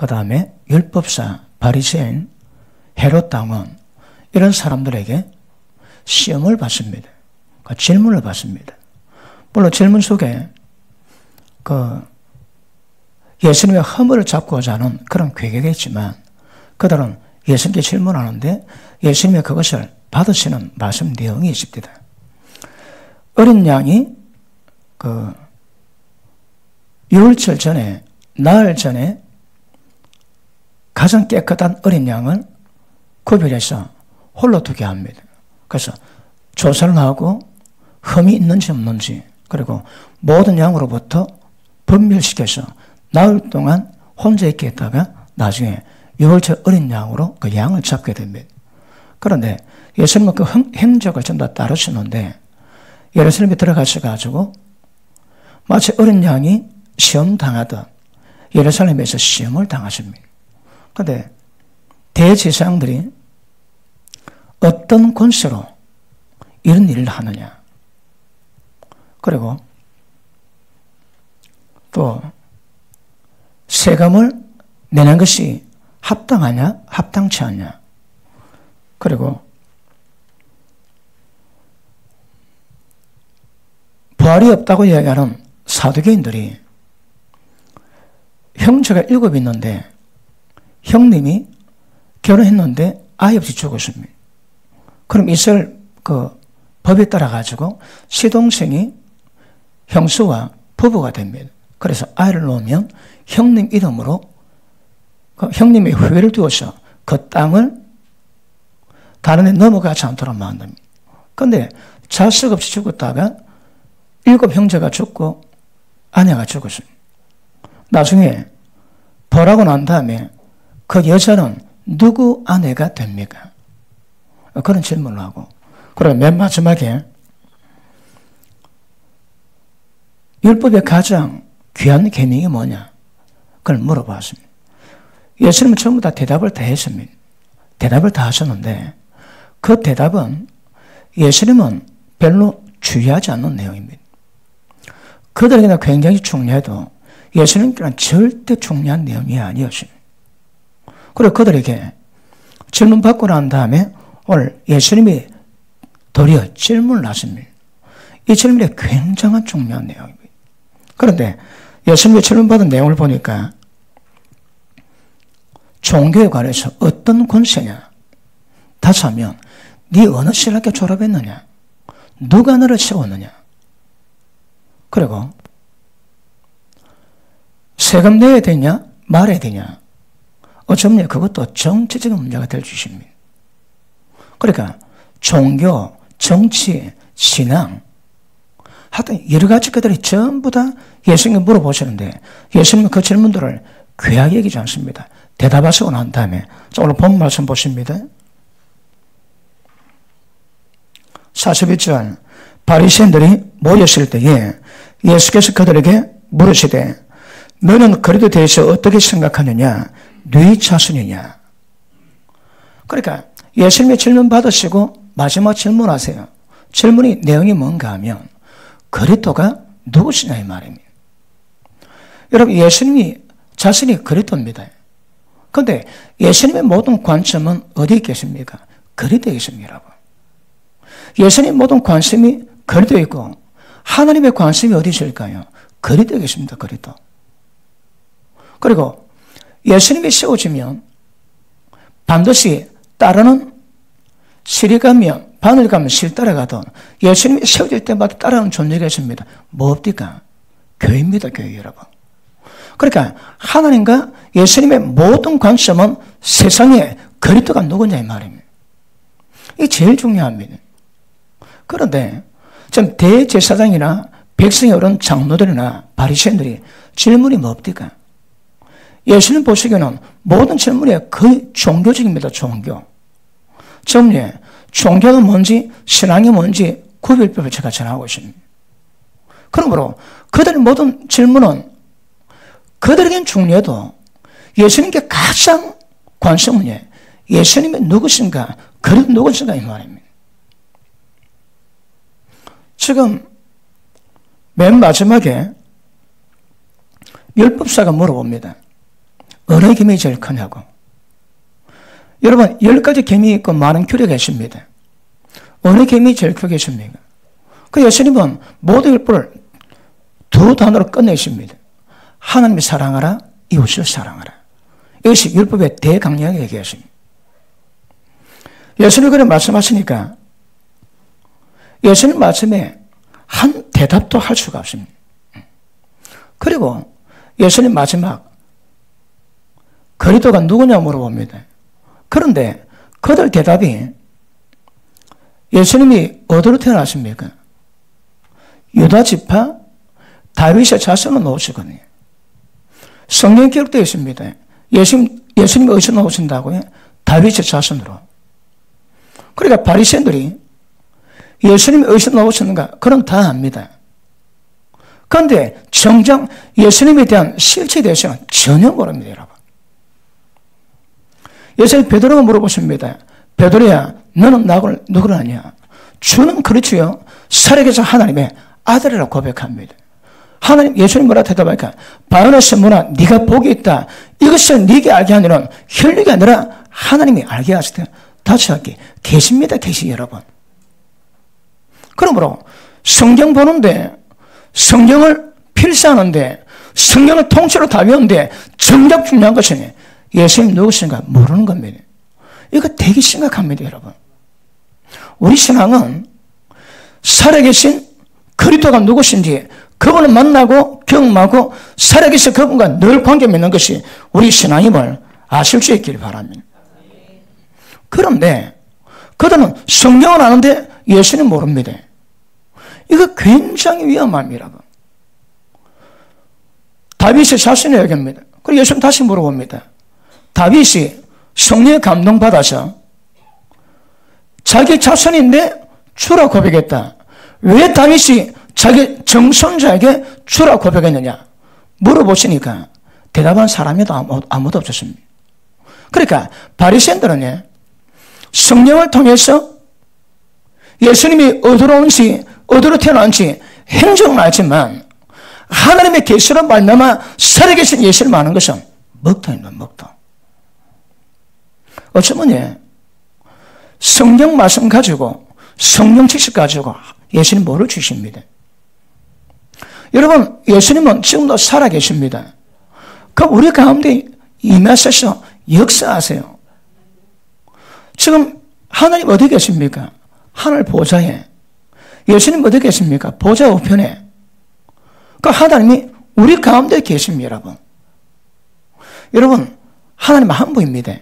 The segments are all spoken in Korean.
그 다음에 율법사, 바리새인, 헤롯 당원 이런 사람들에게 시험을 받습니다. 그 질문을 받습니다. 물론 질문 속에 그 예수님의 허물을 잡고자 하는 그런 괴계가 있지만 그들은 예수님께 질문하는데 예수님의 그것을 받으시는 말씀 내용이 있습니다. 어린 양이 그 유월절 전에 나흘 전에 가장 깨끗한 어린 양을 구별해서 홀로 두게 합니다. 그래서 조사를 하고 흠이 있는지 없는지 그리고 모든 양으로부터 분별시켜서 나흘 동안 혼자 있게 했다가 나중에 유월절 어린 양으로 그 양을 잡게 됩니다. 그런데 예수님은 그 행적을 전부 다 따르시는데 예루살렘에 들어가셔가지고 마치 어린 양이 시험 당하듯 예루살렘에서 시험을 당하십니다. 그런데 대제사장들이 어떤 권세로 이런 일을 하느냐. 그리고 또 세금을 내는 것이 합당하냐, 합당치 않냐. 그리고 부활이 없다고 이야기하는 사두개인들이 형제가 일곱 있는데 형님이 결혼했는데 아이 없이 죽었습니다. 그럼 이스라엘 그 법에 따라 가지고 시동생이 형수와 부부가 됩니다. 그래서 아이를 놓으면 형님 이름으로 그 형님의 후회를 두어서 그 땅을 다른 데 넘어가지 않도록 만듭니다. 근데 자식 없이 죽었다가 일곱 형제가 죽고 아내가 죽었습니다. 나중에 벌하고 난 다음에 그 여자는 누구 아내가 됩니까? 그런 질문을 하고 그리고 맨 마지막에 율법의 가장 귀한 계명이 뭐냐? 그걸 물어봤습니다. 예수님은 전부 다 대답을 다 했습니다. 대답을 다 하셨는데 그 대답은 예수님은 별로 주의하지 않는 내용입니다. 그들에게는 굉장히 중요해도 예수님께는 절대 중요한 내용이 아니었습니다. 그리고 그들에게 질문 받고 난 다음에 오늘 예수님이 도리어 질문을 하십니다. 이 질문이 굉장한 중요한 내용입니다. 그런데 예수님이 질문받은 내용을 보니까 종교에 관해서 어떤 권세냐? 다시 하면 네 어느 신학교 졸업했느냐? 누가 너를 세웠느냐? 그리고 세금 내야 되냐? 말해야 되냐? 어쩌면 그것도 정치적인 문제가 될 주십니다. 그러니까 종교, 정치, 신앙 하여튼 여러 가지 것들이 전부 다 예수님께 물어보시는데 예수님은 그 질문들을 귀하게 여기지 않습니다. 대답하시고 난 다음에 자 오늘 본 말씀 보십니다. 41절 바리새인들이 모였을 때에 예수께서 그들에게 물으시되 너는 그리도 대해서 어떻게 생각하느냐? 네 자신이냐? 그러니까 예수님의 질문 받으시고 마지막 질문하세요. 질문이 내용이 뭔가 하면 그리스도가 누구시냐 이 말입니다. 여러분 예수님이 자신이 그리스도입니다. 그런데 예수님의 모든 관점은 어디에 계십니까? 그리스도에. 여러분. 예수님 모든 관심이 그리스도에 있고 하나님의 관심이 어디 있을까요? 그리스도에 계십니다. 그리스도. 그리고 예수님이 세워지면 반드시 따르는 실이 가면 바늘 가면 실 따라가던 예수님이 세워질 때마다 따라오는 존재가 있습니다. 뭡니까? 교회입니다. 교회 여러분. 그러니까 하나님과 예수님의 모든 관점은 세상에 그리스도가 누구냐 이 말입니다. 이게 제일 중요합니다. 그런데 좀 대제사장이나 백성의 어른 장로들이나 바리새인들이 질문이 뭡니까? 예수님 보시기에는 모든 질문이 거의 종교적입니다. 종교. 정리에 종교가 뭔지 신앙이 뭔지 구별법을 제가 전하고 있습니다. 그러므로 그들의 모든 질문은 그들에겐 중요해도 예수님께 가장 관심은 예수님이 누구신가, 그리고 누구신가 이 말입니다. 지금 맨 마지막에 율법사가 물어봅니다. 어느 개미 제일 크냐고. 여러분, 열 가지 개미 있고 많은 규례가 있습니다. 어느 개미 제일 크겠습니까? 그 예수님은 모든 율법을 두 단어로 끝내십니다. 하나님을 사랑하라, 이웃을 사랑하라. 이것이 율법의 대강령에 얘기하십니다. 예수님 그래 말씀하시니까 예수님 말씀에 한 대답도 할 수가 없습니다. 그리고 예수님 마지막 그리도가 누구냐 물어봅니다. 그런데 그들 대답이 예수님이 어디로 태어나십니까? 유다 지파 다윗의 자손은 나오시거든요. 성경 기록되어 있습니다. 예수님, 예수님이 어디서 나오신다고요? 다윗의 자손으로. 그러니까 바리새인들이 예수님이 어디서 나오셨는가? 그럼 다 압니다. 그런데 정작 예수님에 대한 실체에 대해서는 전혀 모릅니다, 여러분. 예수님 베드로가 물어보십니다. 베드로야, 너는 나를 누구를 아냐? 주는 그렇지요. 살아계신 하나님의 아들이라고 고백합니다. 하나님 예수님 뭐라 대답하니까 바울의 선문아 네가 복이 있다. 이것을 네게 알게 하느는 혈육이 아니라 하나님이 알게 하시되 다시 할게 계십니다 계시 여러분. 그러므로 성경 보는데 성경을 필사하는데 성경을 통째로 다 외우는데 정작 중요한 것은 예수님 누구신가 모르는 겁니다. 이거 되게 심각합니다 여러분. 우리 신앙은 살아계신 그리스도가 누구신지 그분을 만나고 경험하고 살아계신 그분과 늘 관계 맺는 것이 우리 신앙임을 아실 수 있기를 바랍니다. 그런데 그들은 성경을 아는데 예수는 모릅니다. 이거 굉장히 위험합니다. 다윗의 자신의 얘기입니다. 그리고 예수님 다시 물어봅니다. 다윗이 성령의 감동받아서 자기 자손인데 주라 고백했다. 왜 다윗이 자기 정손자에게 주라 고백했느냐? 물어보시니까 대답한 사람이 아무도 없었습니다. 그러니까 바리새인들은 성령을 통해서 예수님이 어디로 온지 어디로 태어난지 행적은 알지만 하나님의 계시로 말미암아 살아계신 예수를 아는 것은 먹통입니다. 먹통. 어쩌면 성경 말씀 가지고 성령 지식 가지고 예수님 뭐를 주십니다. 여러분 예수님은 지금도 살아계십니다. 그 우리 가운데 임하셔서 역사하세요. 지금 하나님 어디 계십니까? 하늘 보좌에 예수님 어디 계십니까? 보좌 우편에. 그 하나님이 우리 가운데 계십니다, 여러분. 여러분, 하나님 한 분입니다.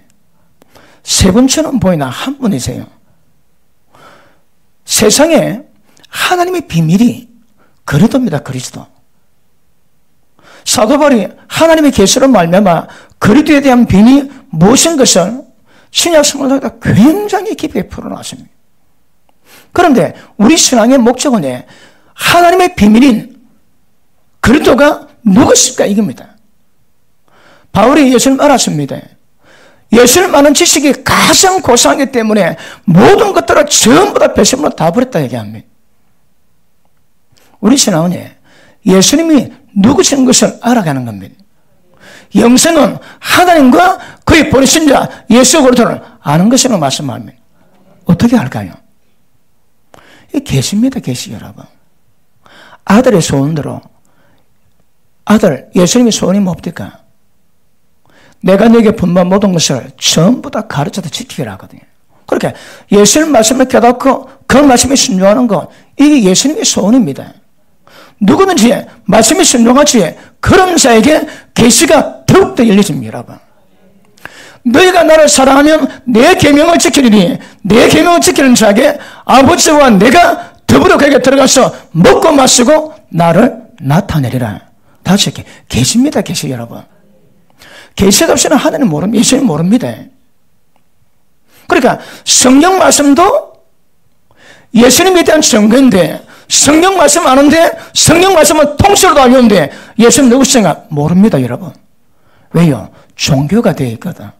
세 분처럼 보이나 한 분이세요. 세상에 하나님의 비밀이 그리스도입니다, 그리스도. 사도 바울이 하나님의 계시로 말미암아 그리스도에 대한 비밀이 무엇인 것을 신약 성경에다 굉장히 깊이 풀어놨습니다. 그런데 우리 신앙의 목적은 하나님의 비밀인 그리스도가 누구실까 이겁니다. 바울이 예수를 알았습니다. 예수를 아는 지식이 가장 고상하기 때문에 모든 것들을 전부 다 배심으로 다 버렸다 얘기합니다. 우리 신앙은 예수님이 누구신 것을 알아가는 겁니다. 영생은 하나님과 그의 보내신 자 예수 그리스도를 아는 것이라고 말씀합니다. 어떻게 할까요? 계십니다, 계시 여러분. 아들의 소원대로 아들, 예수님의 소원이 뭡니까? 내가 너에게 분만 모든 것을 전부 다 가르쳐서 지키라 하거든요. 그렇게 예수님 말씀을 깨닫고 그 말씀에 순종하는 것, 이게 예수님의 소원입니다. 누구든지 말씀에 순종하지 그런 자에게 계시가 더욱더 열려집니다, 여러분. 너희가 나를 사랑하면 내 계명을 지키리니 내 계명을 지키는 자에게 아버지와 내가 더불어 그에게 들어가서 먹고 마시고 나를 나타내리라. 다시 이렇게 계십니다, 계시 여러분. 계시가 없이는 하나님 모릅니다. 예수님 모릅니다. 그러니까 성경 말씀도 예수님에 대한 증거인데 성경 말씀 아는데 성경 말씀은 통째로도 알려는데 예수님 누구신가 모릅니다, 여러분. 왜요? 종교가 되어 있거든.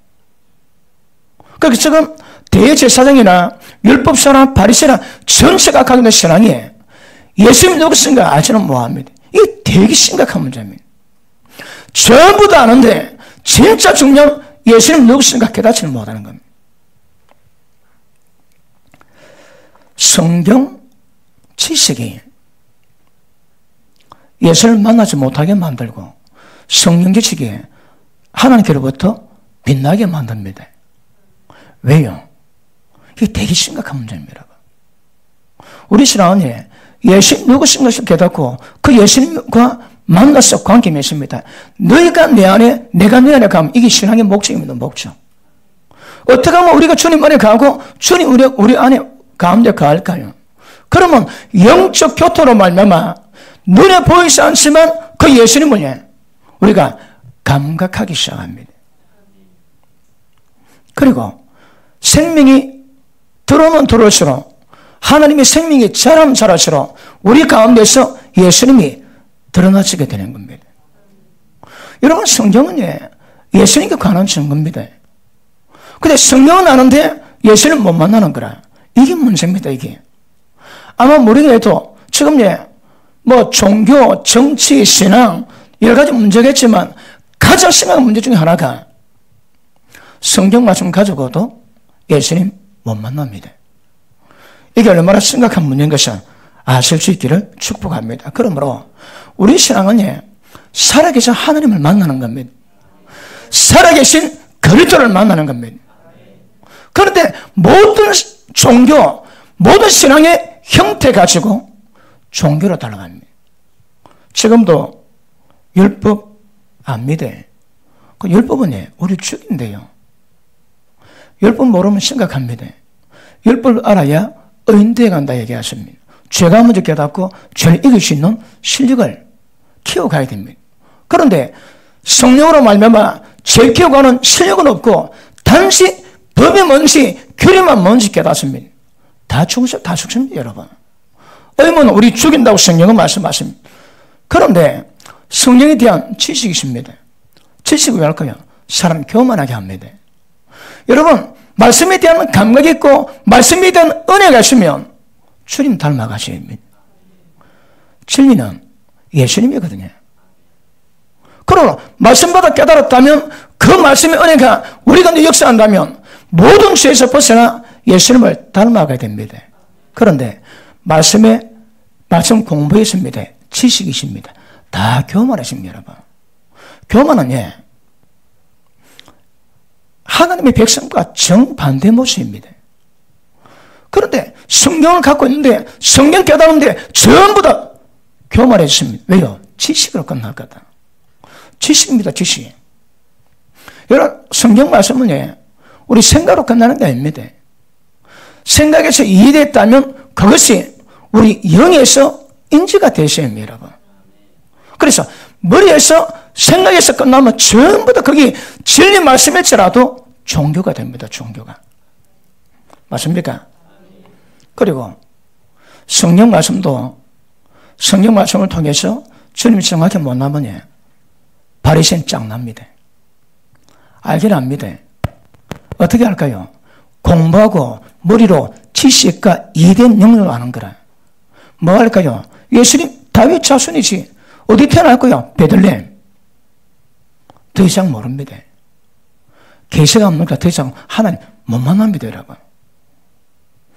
그러니까 지금 대제사장이나 율법사나 바리새나 전체가 갖고 있는 신앙이 예수님 누구신가 알지는 못합니다. 이게 되게 심각한 문제입니다. 전부 다 아는데 진짜 중요한 예수님 누구신가 깨닫지를 못하는 겁니다. 성경 지식이 예수를 만나지 못하게 만들고 성령 지식이 하나님께로부터 빛나게 만듭니다. 왜요? 이게 되게 심각한 문제입니다. 우리 신앙은 예수님 누구신 것을 깨닫고 그 예수님과 만나서 관계 맺습니다. 너희가 내 안에, 내가 내 안에 가면 이게 신앙의 목적입니다, 목적. 어떻게 하면 우리가 주님 안에 가고 주님 우리, 우리 안에 가운데 갈까요? 그러면 영적 교토로 말미암아 눈에 보이지 않지만 그 예수님을 우리가 감각하기 시작합니다. 그리고 생명이 들어오면 들어올수록 하나님의 생명이 자라면 자랄수록 우리 가운데서 예수님이 드러나지게 되는 겁니다. 여러분 성경은 예수님께 관한 증거입니다. 근데 성경은 아는데 예수님 못 만나는 거라. 이게 문제입니다, 이게. 아마 모르겠도 지금 예, 뭐 종교, 정치, 신앙 여러 가지 문제겠지만 가장 심한 문제 중에 하나가 성경 말씀 가지고도 예수님 못 만납니다. 이게 얼마나 심각한 문제인 것을 아실 수 있기를 축복합니다. 그러므로 우리 신앙은 예, 살아계신 하나님을 만나는 겁니다. 살아계신 그리스도를 만나는 겁니다. 그런데 모든 종교, 모든 신앙의 형태 가지고 종교로 달아갑니다. 지금도 율법 안 믿어. 그 율법은 예, 우리 죽인데요. 율법 모르면 심각합니다. 율법을 알아야 의인되어 간다 얘기하십니다. 죄가 먼저 깨닫고 죄를 이길 수 있는 실력을 키워가야 됩니다. 그런데 성령으로 말미암아 죄 키워가는 실력은 없고 단지 법이 뭔지 규례만 뭔지 깨닫습니다. 다 죽으셔, 다 죽습니다, 여러분. 의문은 우리 죽인다고 성령은 말씀하십니다. 그런데 성령에 대한 지식이 있습니다. 지식이 왜 할까요? 사람 교만하게 합니다. 여러분, 말씀에 대한 감각이 있고, 말씀에 대한 은혜가 있으면, 주님 닮아가셔야 합니다. 진리는 예수님이거든요. 그러나, 말씀보다 깨달았다면, 그 말씀의 은혜가 우리가 역사한다면, 모든 죄에서 벗어나 예수님을 닮아가야 됩니다. 그런데, 말씀에, 말씀 공부했습니다. 지식이십니다. 다 교만하십니다, 여러분. 교만은 예, 하나님의 백성과 정반대 모습입니다. 그런데 성경을 갖고 있는데 성경 깨달은데 전부 다 교만해졌습니다. 왜요? 지식으로 끝났거든. 지식입니다, 지식. 여러분, 성경 말씀은 예, 우리 생각으로 끝나는 게 아닙니다. 생각에서 이해됐다면 그것이 우리 영에서 인지가 되셔야 합니다, 여러분. 그래서 머리에서 생각에서 끝나면 전부 다 거기 진리 말씀일지라도 종교가 됩니다. 종교가. 맞습니까? 그리고 성령 말씀도 성령 말씀을 통해서 주님이 정확히 못 나머니 바리새인 짱납니다. 알긴 압니다. 어떻게 할까요? 공부하고 머리로 지식과 이된 영역을 아는 거라. 뭐 할까요? 예수님 다윗 자손이지. 어디 태어났고요? 베들레 더 이상 모릅니다. 계시가 없는가 더 이상 하나님 못 만납니다, 여러분.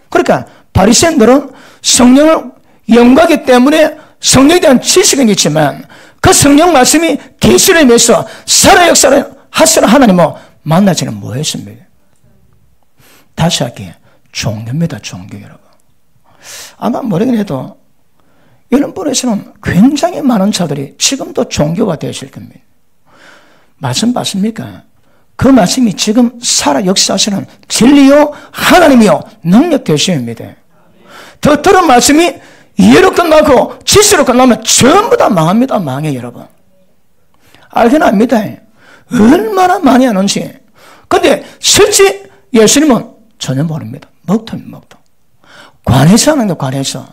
그러니까 바리새인들은 성령을 영가기 때문에 성령에 대한 지식은 있지만 그 성령 말씀이 계시를 위해서 살아 역사를 하시는 하나님을 만나지는 못했습니다. 다시 할게요. 종교입니다, 종교 여러분. 아마 모르긴 해도 이런 분에서는 굉장히 많은 자들이 지금도 종교가 되실 겁니다. 말씀 받습니까? 그 말씀이 지금 살아 역사하시는 진리요, 하나님이요, 능력 되십니다. 더 들은 말씀이 이해로 끝나고 지시로 끝나면 전부 다 망합니다. 망해, 여러분. 알긴 압니다. 얼마나 많이 하는지. 근데 실제 예수님은 전혀 모릅니다. 먹통, 먹통. 관해서 하는 게 관해서.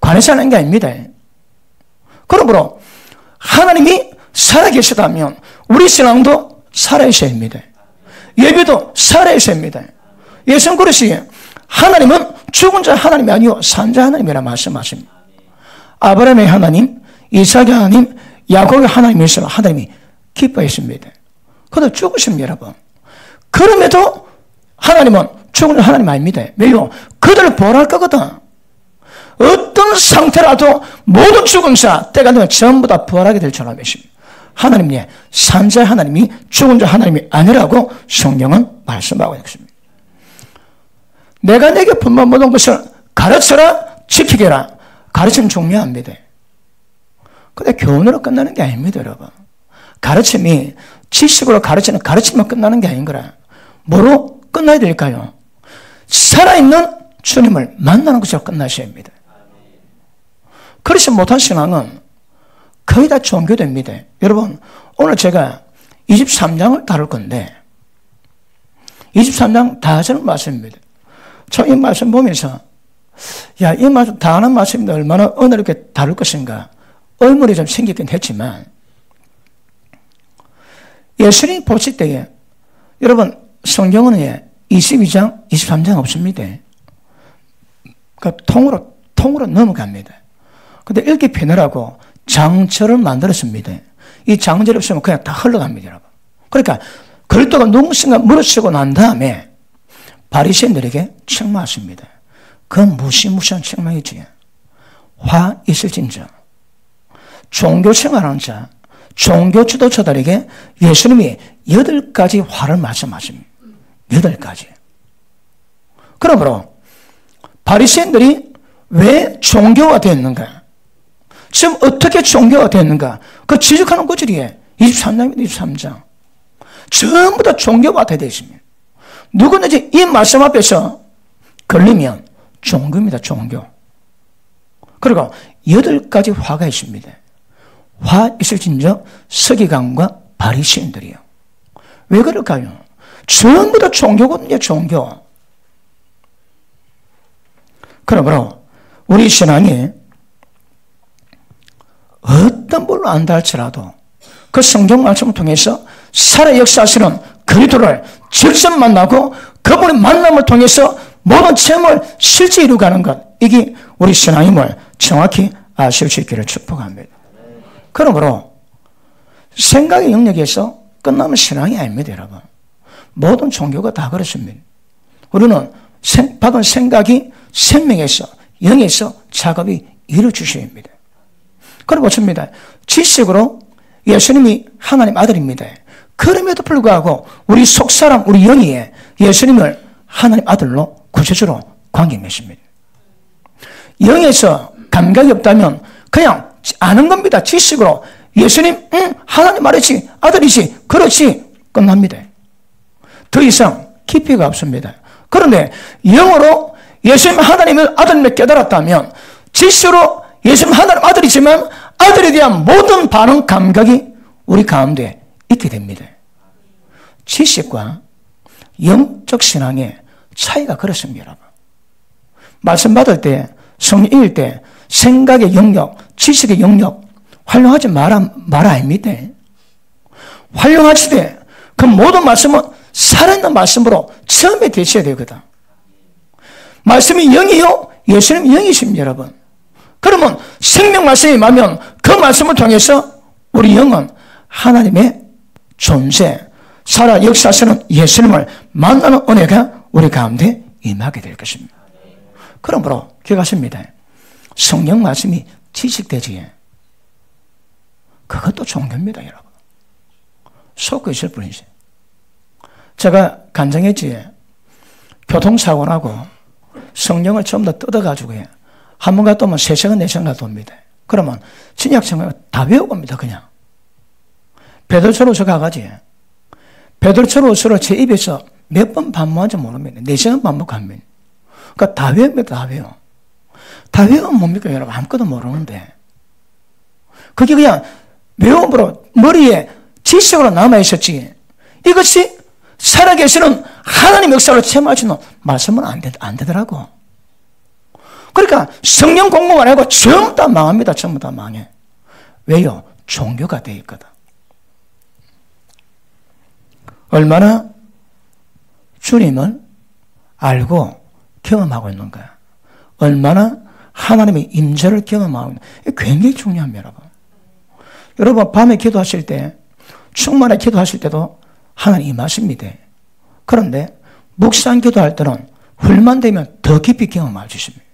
관해서 하는 게 아닙니다. 그러므로 하나님이 살아계시다면 우리 신앙도 살아있어야 합니다. 예배도 살아있어야 합니다. 예수님 그러시기에 하나님은 죽은 자 하나님이 아니요 산자 하나님이라 말씀하십니다. 아브라함의 하나님, 이삭의 하나님, 야곱의 하나님에서 하나님이 기뻐했습니다. 그들 죽으십니다, 여러분. 그럼에도 하나님은 죽은 하나님 아닙니다. 왜요? 그들을 보호할 거거든. 어떤 상태라도 모든 죽은 자, 때가 되면 전부 다 부활하게 될 줄로 믿습니다. 하나님이 산자 하나님이 죽은 자 하나님이 아니라고 성경은 말씀하고 있습니다. 내가 내게 분만 모든 것을 가르쳐라, 지키게라. 가르치면 중요합니다. 근데 교훈으로 끝나는 게 아닙니다, 여러분. 가르침이 지식으로 가르치는 가르침만 끝나는 게 아닌 거라. 뭐로 끝나야 될까요? 살아있는 주님을 만나는 것으로 끝나셔야 합니다. 그렇지 못한 신앙은 거의 다 종교됩니다. 여러분, 오늘 제가 23장을 다룰 건데, 23장 다 하시는 말씀입니다. 저이 말씀 보면서, 야, 이 말씀 다 하는 말씀인데 얼마나 은혜롭게 다룰 것인가, 의문이 좀 생기긴 했지만, 예수님 보실 때에, 여러분, 성경은 22장, 23장 없습니다. 그 통으로, 통으로 넘어갑니다. 근데 읽기 편하라고 장처를 만들었습니다. 이 장절 없으면 그냥 다 흘러갑니다, 여러분. 그러니까 그리스도가 누군가 물어치고 난 다음에 바리새인들에게 책망하십니다. 그 무시무시한 책망이지. 화 있을진저. 종교 생활하는 자, 종교 지도자들에게 예수님이 여덟 가지 화를 말씀하십니다. 여덟 가지. 그러므로 바리새인들이 왜 종교가 됐는가? 지금 어떻게 종교가 됐는가? 그 지적하는 구절이에요. 23장입니다. 23장. 전부 다 종교가 되어 있습니다. 누구든지 이 말씀 앞에서 걸리면 종교입니다. 종교. 그리고 여덟 가지 화가 있습니다. 화 있을진저 서기관과 바리새인들이요. 왜 그럴까요? 전부 다 종교거든요. 종교. 그러므로 우리 신앙이 어떤 불로 안다 할지라도 그 성경 말씀을 통해서 살아 역사하시는 그리스도를 직접 만나고 그분의 만남을 통해서 모든 체험을 실제 이루가는 것 이게 우리 신앙임을 정확히 아실 수 있기를 축복합니다. 그러므로 생각의 영역에서 끝나면 신앙이 아닙니다, 여러분. 모든 종교가 다 그렇습니다. 우리는 받은 생각이 생명에서 영에서 작업이 이루어주셔야 합니다. 그리고 보십니다. 지식으로 예수님이 하나님 아들입니다. 그럼에도 불구하고 우리 속사람, 우리 영이 예수님을 하나님 아들로 구체적으로 관계 맺습니다. 영에서 감각이 없다면 그냥 아는 겁니다. 지식으로. 예수님, 응, 하나님 말이지, 아들이지, 그렇지, 끝납니다. 더 이상 깊이가 없습니다. 그런데 영어로 예수님 하나님을 아들임을 깨달았다면 지식으로 예수님 하나님 아들이지만 아들에 대한 모든 반응 감각이 우리 가운데 있게 됩니다. 지식과 영적 신앙의 차이가 그렇습니다, 여러분. 말씀 받을 때, 읽을 때, 생각의 영역, 지식의 영역, 활용하지 마라, 마라 아닙니다. 활용하시되, 그 모든 말씀은 살아있는 말씀으로 처음에 되셔야 되거든. 말씀이 영이요? 예수님 영이십니다, 여러분. 그러면 생명 말씀이 임하면 그 말씀을 통해서 우리 영은 하나님의 존재, 살아 역사하시는 예수님을 만나는 은혜가 우리 가운데 임하게 될 것입니다. 그러므로 기억하십니다. 성령 말씀이 지식되지. 그것도 종교입니다, 여러분. 속고 있을 뿐이지. 제가 간증했지. 교통사고 나고 성령을 전부 다 뜯어가지고 한 번 갔다 오면 세 시간, 네 시간 갔다 옵니다. 그러면 신약 성경을 다 외우고 옵니다, 그냥. 베드로처럼 저 가가지. 베드로처럼 서로 제 입에서 몇 번 반복한지 모릅니다. 네 시간 반복합니다. 그러니까 다 외웁니다, 다 외워. 다 외우면 뭡니까, 여러분? 아무것도 모르는데. 그게 그냥 외움으로 머리에 지식으로 남아 있었지. 이것이 살아계시는 하나님 역사를 체험하시는 말씀은 안, 되, 안 되더라고. 그러니까 성령 공부만 하고 전부 다 망합니다. 전부 다 망해. 왜요? 종교가 되어 있거든. 얼마나 주님을 알고 경험하고 있는 거야. 얼마나 하나님의 임재를 경험하고 있는 거 굉장히 중요합니다, 여러분. 여러분, 밤에 기도하실 때, 충만히 기도하실 때도 하나님 임하십니다. 그런데 묵상 기도할 때는 훌만 되면 더 깊이 경험할 주십니다.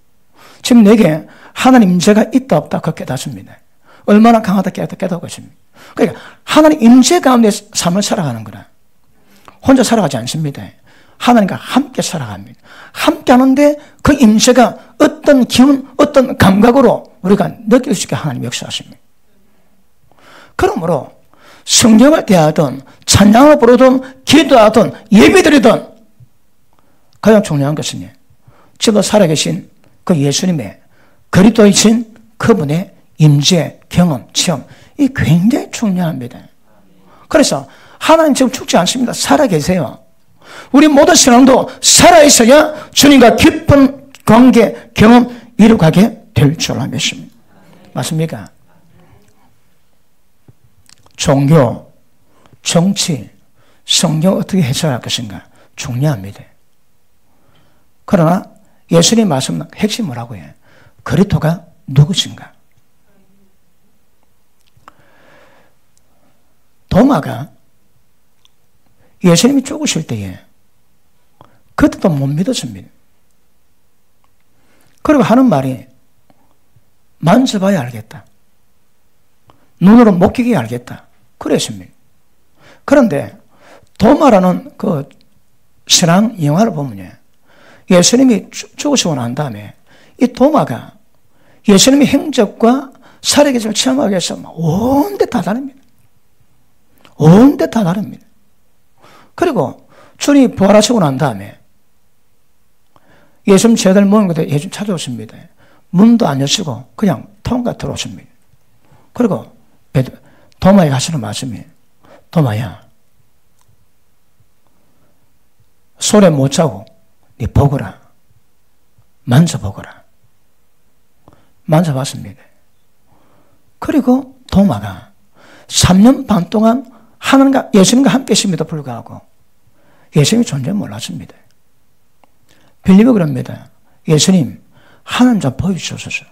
지금 내게 하나님 임재가 있다 없다 그 깨닫습니다. 얼마나 강하다 깨닫고 있습니다. 그러니까 하나님 임재 가운데 삶을 살아가는 거라. 혼자 살아가지 않습니다. 하나님과 함께 살아갑니다. 함께 하는데 그 임재가 어떤 기운, 어떤 감각으로 우리가 느낄 수 있게 하나님 역사하십니다. 그러므로 성경을 대하든 찬양을 부르든 기도하든 예배드리든 가장 중요한 것은 지금 살아계신 그 예수님의 그리스도이신 그분의 임재, 경험, 체험 이 굉장히 중요합니다. 그래서 하나님 지금 죽지 않습니다. 살아계세요. 우리 모든 신앙도 살아있어야 주님과 깊은 관계, 경험 이루가게 될줄 믿습니다. 맞습니까? 종교, 정치, 성경 어떻게 해석할 것인가 중요합니다. 그러나 예수님 말씀 핵심 뭐라고 해? 그리토가 누구신가? 도마가 예수님이 죽으실 때에 그때도 못 믿었습니다. 그리고 하는 말이 만져봐야 알겠다. 눈으로 목격해야 알겠다. 그랬습니다. 그런데 도마라는 그 신앙 영화를 보면 예수님이 죽으시고 난 다음에 이 도마가 예수님의 행적과 살해계를 체험하기 위해서 온데다 다릅니다. 온데다 다릅니다. 그리고 주님이 부활하시고 난 다음에 예수님 제자들 모인 곳에 예수님 찾아오십니다. 문도 안 여시고 그냥 통과 들어오십니다. 그리고 도마에 가시는 말씀이 도마야 손에 못 차고 네 보거라 만져보거라 만져봤습니다. 그리고 도마가 3년 반 동안 하나님과 예수님과 함께 있음에도 불구하고 예수님이 존재 몰랐습니다. 빌리버 그럽니다. 예수님 하나님 좀 보여주셔서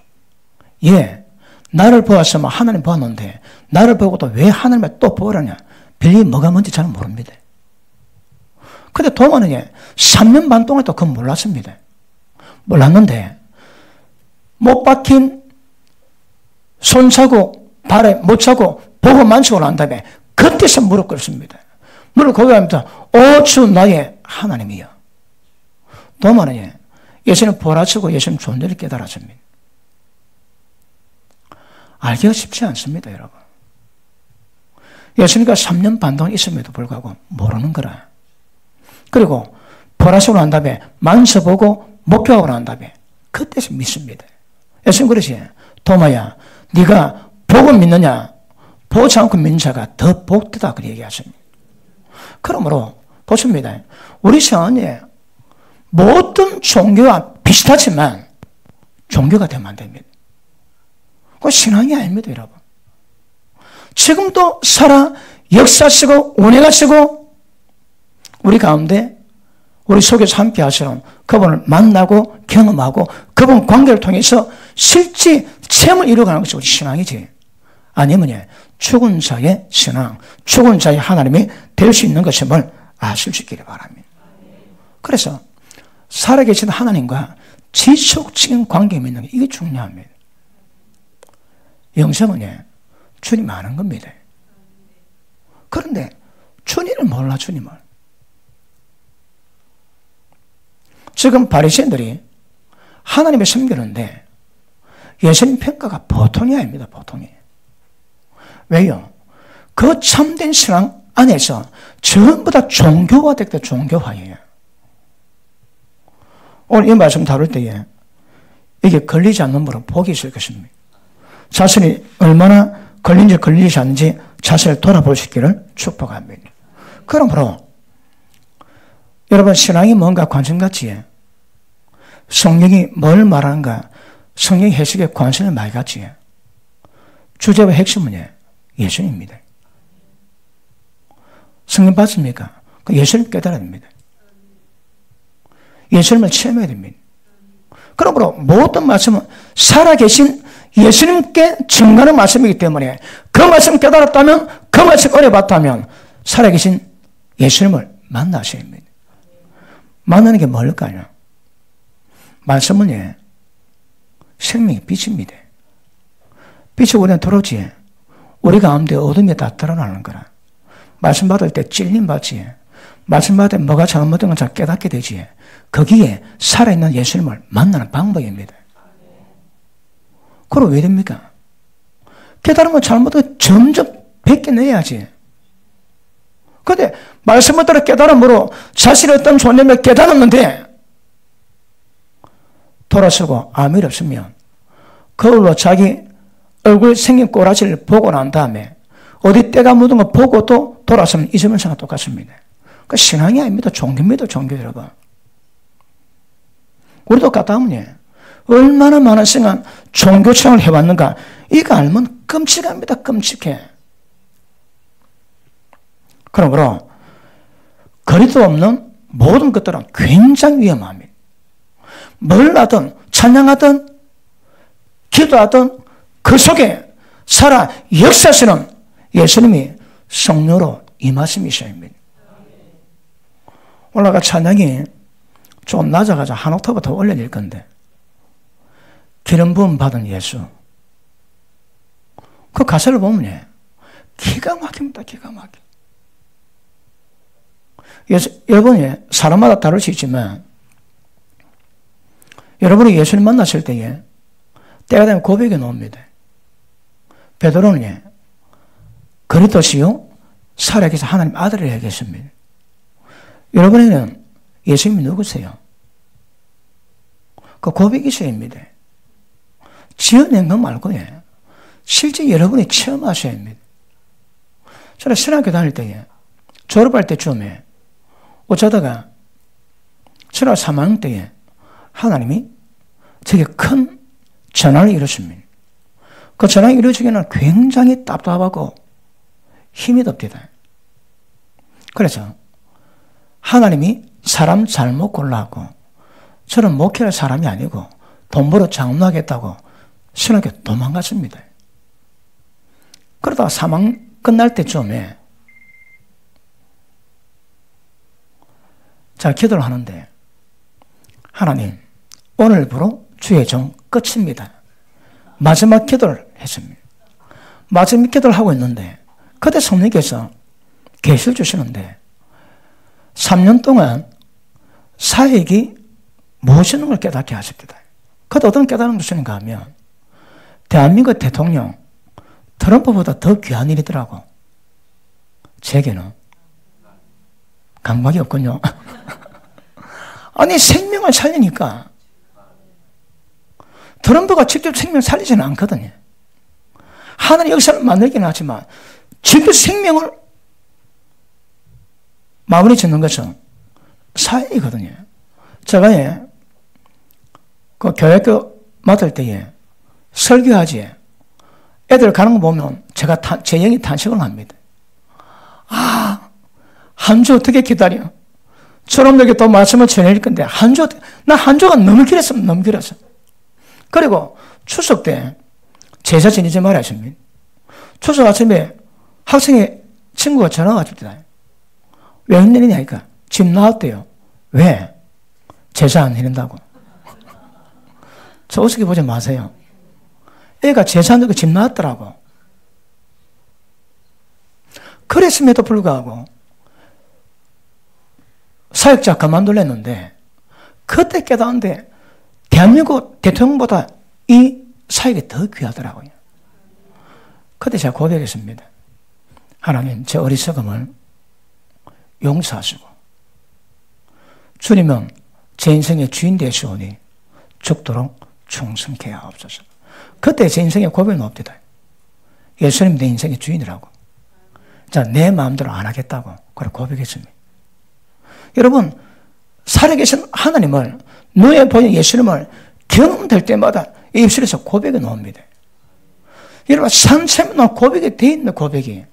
예 나를 보았으면 하나님 보았는데 나를 보고도 왜 하나님을 또 보라냐 빌리 뭐가 뭔지 잘 모릅니다. 근데 도마는 예 3년 반 동안 또 그건 몰랐습니다. 몰랐는데 못 박힌 손 차고 발에 못 차고 보고 만지고 난 다음에 그때서 무릎 꿇습니다. 무릎 고개합니다. 오주 나의 하나님이여. 도마는 예수님 보라치고 예수님 존재를 깨달았습니다. 알기가 쉽지 않습니다, 여러분. 예수님과 3년 반 동안 있음에도 불구하고 모르는 거라. 그리고 보라시고 난 다음에 만서보고 목표하고 난 다음에 그때서 믿습니다. 예수님 그러시 도마야 네가 보고 믿느냐 보지 않고 믿는 자가 더 복되다 그렇게 얘기하십니다. 그러므로 보십니다. 우리 신앙은 모든 종교와 비슷하지만 종교가 되면 안 됩니다. 그 신앙이 아닙니다, 여러분. 지금도 살아 역사시고 운행하시고 우리 가운데 우리 속에서 함께 하시는 그분을 만나고 경험하고 그분 관계를 통해서 실제 체험을 이루어가는 것이 우리 신앙이지. 아니면 죽은 자의 신앙, 죽은 자의 하나님이 될 수 있는 것임을 아실 수 있기를 바랍니다. 그래서 살아계신 하나님과 지속적인 관계 맺는 게 이게 중요합니다. 영성은 주님 아는 겁니다. 그런데 주님을 몰라 주님을. 지금 바리새인들이 하나님을 섬기는데 예수님 평가가 보통이 아닙니다. 보통이. 왜요? 그 참된 신앙 안에서 전부 다 종교화됐다. 종교화예요. 오늘 이 말씀 다룰 때에 이게 걸리지 않는 분은 복이 있을 것입니다. 자신이 얼마나 걸린지 걸리지 않는지 자신을 돌아볼 수 있기를 축복합니다. 그러므로 여러분 신앙이 뭔가 관심 갖지 성령이 뭘 말하는가 성령 해석에 관심을 많이 갖지 주제와 핵심은 예수님입니다. 성령 받습니까? 그 예수님 깨달아야 됩니다. 예수님을 체험해야 됩니다. 그러므로 모든 말씀은 살아계신 예수님께 증가하는 말씀이기 때문에 그 말씀 깨달았다면 그 말씀 은혜 받다면 살아계신 예수님을 만나셔야 합니다. 만나는 게 뭘까요? 말씀은 예, 생명의 빛입니다. 빛이 우리는 들어오지. 우리 가운데 어둠이 다 드러나는 거라. 말씀 받을 때 찔림 받지. 말씀 받을 때 뭐가 잘못된 건 잘 깨닫게 되지. 거기에 살아있는 예수님을 만나는 방법입니다. 그럼 왜 됩니까? 깨달으면 잘못을 점점 벗겨내야지. 근데 말씀을 따라 깨달음으로 자신의 어떤 존재를 깨달았는데 돌아서고 아무 일 없으면 그걸로 자기 얼굴 생긴 꼬라지를 보고 난 다음에 어디 때가 묻은 거 보고 또 돌아서면 잊으면 생각 똑같습니다. 그 신앙이 아닙니다. 종교입니다. 종교 여러분. 우리도 까다문이 얼마나 많은 시간 종교청을 해왔는가 이거 알면 끔찍합니다. 끔찍해. 그러므로 거리도 없는 모든 것들은 굉장히 위험합니다. 뭘 하든 찬양하든 기도하든 그 속에 살아 역사시는 예수님이 성료로 임하심이셔야 합니다. 올라가 찬양이 좀 낮아가지고 한 옥타브 더 올려질 건데 기름 부음 받은 예수 그 가사를 보면 기가 막힙니다. 기가 막혀. 예수, 여러분이 사람마다 다를 수 있지만 여러분이 예수님 만났을 때에 때가 되면 고백이 나옵니다. 베드로는 그리스도시요 살아계신 하나님 아들을 얘기했습니다. 여러분에게는 예수님이 누구세요? 그 고백이셔야입니다. 지어낸 것 말고요. 실제 여러분이 체험하셔야 합니다. 저는 신학교 다닐 때에 졸업할 때쯤에 어쩌다가 신학 3학년 때에 하나님이 제게 큰 전환을 이루십니다. 그 전환이 이루어지기는 굉장히 답답하고 힘이 듭니다. 그래서 하나님이 사람 잘못 골라고 저는 목회할 사람이 아니고 돈 벌어 장로하겠다고 신학교 도망갔습니다. 그러다가 사망 끝날 때쯤에 자 기도를 하는데 하나님 오늘부로 주의 정 끝입니다. 마지막 기도를 했습니다. 마지막 기도를 하고 있는데 그때 성령께서 계시를 주시는데 3년 동안 사역이 무엇이는 걸 깨닫게 하십니다. 그때 어떤 깨달음을 주시는가 하면 대한민국 대통령 트럼프보다 더 귀한 일이더라고. 제게는 감각이 없군요. 아니 생명을 살리니까 트럼프가 직접 생명 살리지는 않거든요. 하나님 역사를 만들기는 하지만 직접 생명을 마무리 짓는 것은 사회이거든요. 제가 예, 그 교육교 맡을 때에 설교하지 애들 가는 거 보면 제가 타, 제 영이 탄식을 합니다. 아, 한 주 어떻게 기다려? 저놈에게 또 말씀을 전해줄 건데, 한 주, 나 한 주가 너무 길었어, 너무 길었어. 그리고 추석 때 제사 지내지 말아야 합니다. 추석 아침에 학생의 친구가 전화가 왔습니다. 왜 힘내느냐니까. 집 나왔대요. 왜? 제사 안 해낸다고. 저 어떻게 보지 마세요. 애가 제사 넣고 집 나왔더라고. 그랬음에도 불구하고 사역자 그만둘랬는데 그때 깨달은데 대한민국 대통령보다 이 사역이 더 귀하더라고요. 그때 제가 고백했습니다. 하나님, 제 어리석음을 용서하시고, 주님은 제 인생의 주인 되시오니 죽도록 충성케 하옵소서. 그때 제 인생의 고백은 없대다. 예수님 내 인생의 주인이라고. 자, 내 마음대로 안 하겠다고. 그래 고백했습니다. 여러분, 살아계신 하나님을 눈에 보이는 예수님을 경험될 때마다 입술에서 고백이 나옵니다. 여러분, 산채면 고백이 돼 있는 고백이.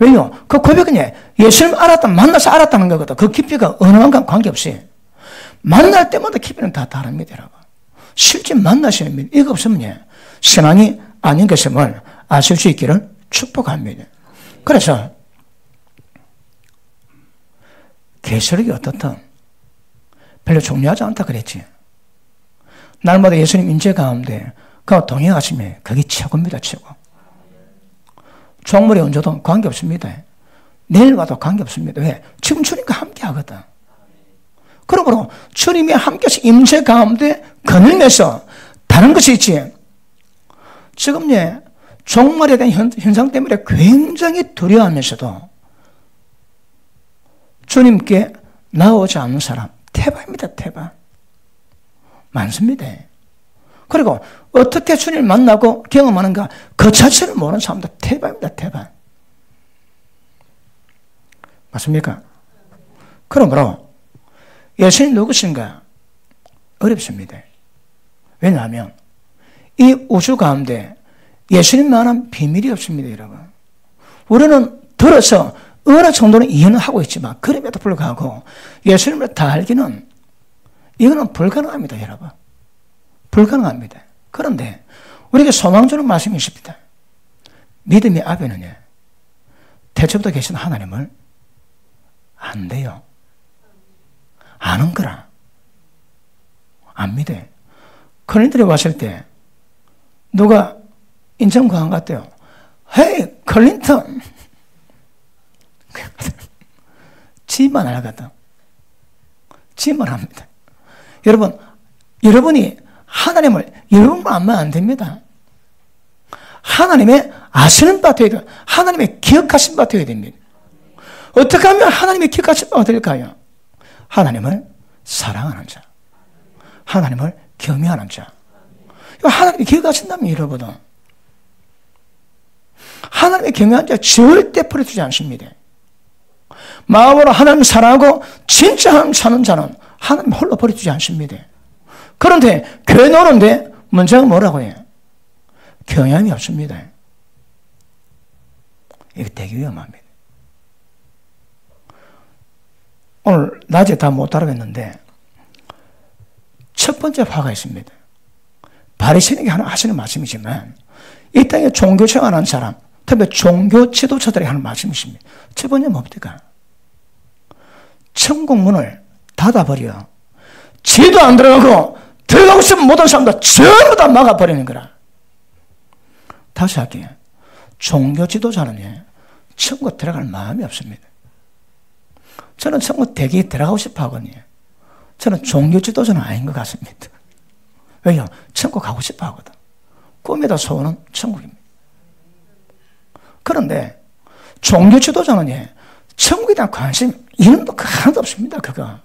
왜요? 그 고백은 예수님 알았다, 만나서 알았다는 거거든. 그 깊이가 어느 한간 관계없이. 만날 때마다 깊이는 다 다릅니다, 여러분. 실제 합니다. 이거 없으면 신앙이 아닌 것임을 아실 수 있기를 축복합니다. 그래서 계시록이 어떻든 별로 중요하지 않다 그랬지. 날마다 예수님 인재 가운데 그 동행하시면 그게 최고입니다, 최고. 종물이 언제든 관계없습니다. 내일 와도 관계없습니다. 왜? 지금 주님과 함께 하거든. 그러므로 주님이 함께서 임재 가운데 거닐면서 다른 것이 있지. 지금 예, 종말에 대한 현상 때문에 굉장히 두려워하면서도 주님께 나오지 않는 사람, 태바입니다, 태바. 많습니다. 그리고 어떻게 주님을 만나고 경험하는가 그 자체를 모르는 사람도 태반입니다. 태반. 맞습니까? 그러므로 예수님 누구신가 어렵습니다. 왜냐하면 이 우주 가운데 예수님만한 비밀이 없습니다, 여러분. 우리는 들어서 어느 정도는 이해는 하고 있지만 그럼에도 불구하고 예수님을 다 알기는 이거는 불가능합니다, 여러분. 불가능합니다. 그런데 우리에게 소망 주는 말씀이 있습니다. 믿음의 앞에는요, 태초부터 계신 하나님을 안 돼요. 아는 거라. 안 믿어. 클린턴이 왔을 때, 누가 인천공항 갔대요. 헤이, 클린턴! 지만 알거든. 지만 합니다. 여러분, 여러분이 하나님을 여러분만 알면 안 됩니다. 하나님의 아시는 바 되어야 돼요. 하나님의 기억하신 바 되어야 됩니다. 어떻게 하면 하나님의 기억하신 바가 될까요? 하나님을 사랑하는 자. 하나님을 경외하는 자. 하나님이 기억하신다면 여러분 하나님의 경외하는 자 절대 버려두지 않습니다. 마음으로 하나님 사랑하고 진짜 하나님 사는 자는 하나님 홀로 버려두지 않습니다. 그런데 교회 노는데 문제가 뭐라고 해요? 경향이 없습니다. 이거 되게 위험합니다. 오늘 낮에 다 못 알아뵀는데 첫 번째 화가 있습니다. 바리새인에게 하나 하시는 말씀이지만 이 땅에 종교 생활하는 사람, 특히 종교 지도자들이 하는 말씀이십니다. 첫 번째 뭡니까? 천국 문을 닫아버려. 지도 안 들어가고 들어가고 싶은 모든 사람들 전부 다 막아버리는 거라. 다시 할게요. 종교 지도자는 천국 들어갈 마음이 없습니다. 저는 천국 대기에 들어가고 싶어 하거든요. 저는 종교 지도자는 아닌 것 같습니다. 왜요? 천국 가고 싶어 하거든. 꿈에다 소원은 천국입니다. 그런데 종교 지도자는 천국에 대한 관심 거 하나도 없습니다. 그거.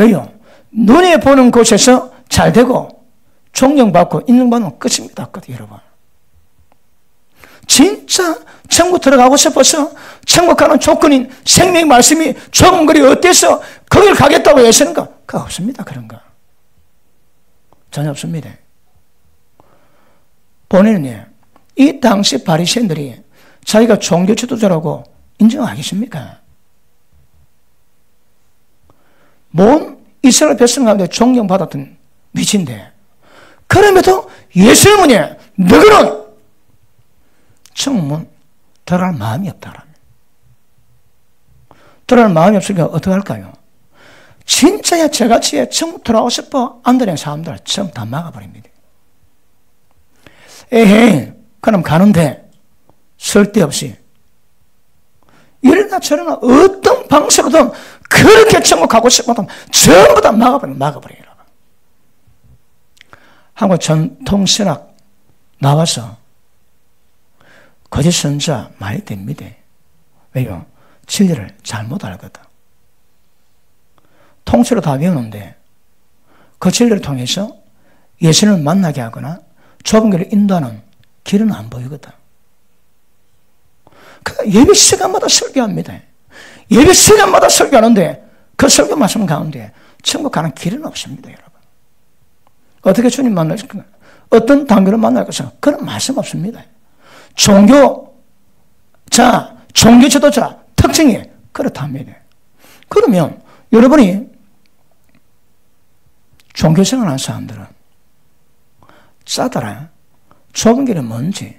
왜요? 눈에 보는 곳에서 잘 되고 존경받고 인정받으면 끝입니다. 끝, 여러분. 진짜 천국 들어가고 싶어서 천국 가는 조건인 생명 말씀이 좁은 거리 어때서 거길 가겠다고 예시는가? 그거 없습니다. 그런 거. 전혀 없습니다. 본인은 이 당시 바리새인들이 자기가 종교 지도자라고 인정하겠습니까? 뭔 이스라엘 백성 가운데 존경받았던 위치인데 그럼에도 예수님은 너희는 청문 들어갈 마음이 없다라며 들어갈 마음이 없으니까 어떻게 할까요? 진짜야 저같이 청 들어가고 싶어 안 되는 사람들 처음 다 막아버립니다. 에헤 그럼 가는데 쓸데없이 이러나 저러나 어떤 방식으로든 그렇게 천국 가고 싶어도 전부 다 막아버려, 막아버려요. 한국 전통신학 나와서 거짓 선자 많이 됩니다. 왜요? 진리를 잘못 알거든. 통째로 다 외우는데 그 진리를 통해서 예수님을 만나게 하거나 좁은 길을 인도하는 길은 안 보이거든. 그 예배 시간마다 설교합니다. 예배 시간마다 설교하는데 그 설교 말씀 가운데 천국 가는 길은 없습니다, 여러분. 어떻게 주님 만날 까 어떤 단계를 만날 것은 그런 말씀 없습니다. 종교, 자, 종교 지도자 특징이 그렇답니다. 그러면 여러분이 종교 생활하는 사람들은 싸더라. 좁은 길은 뭔지,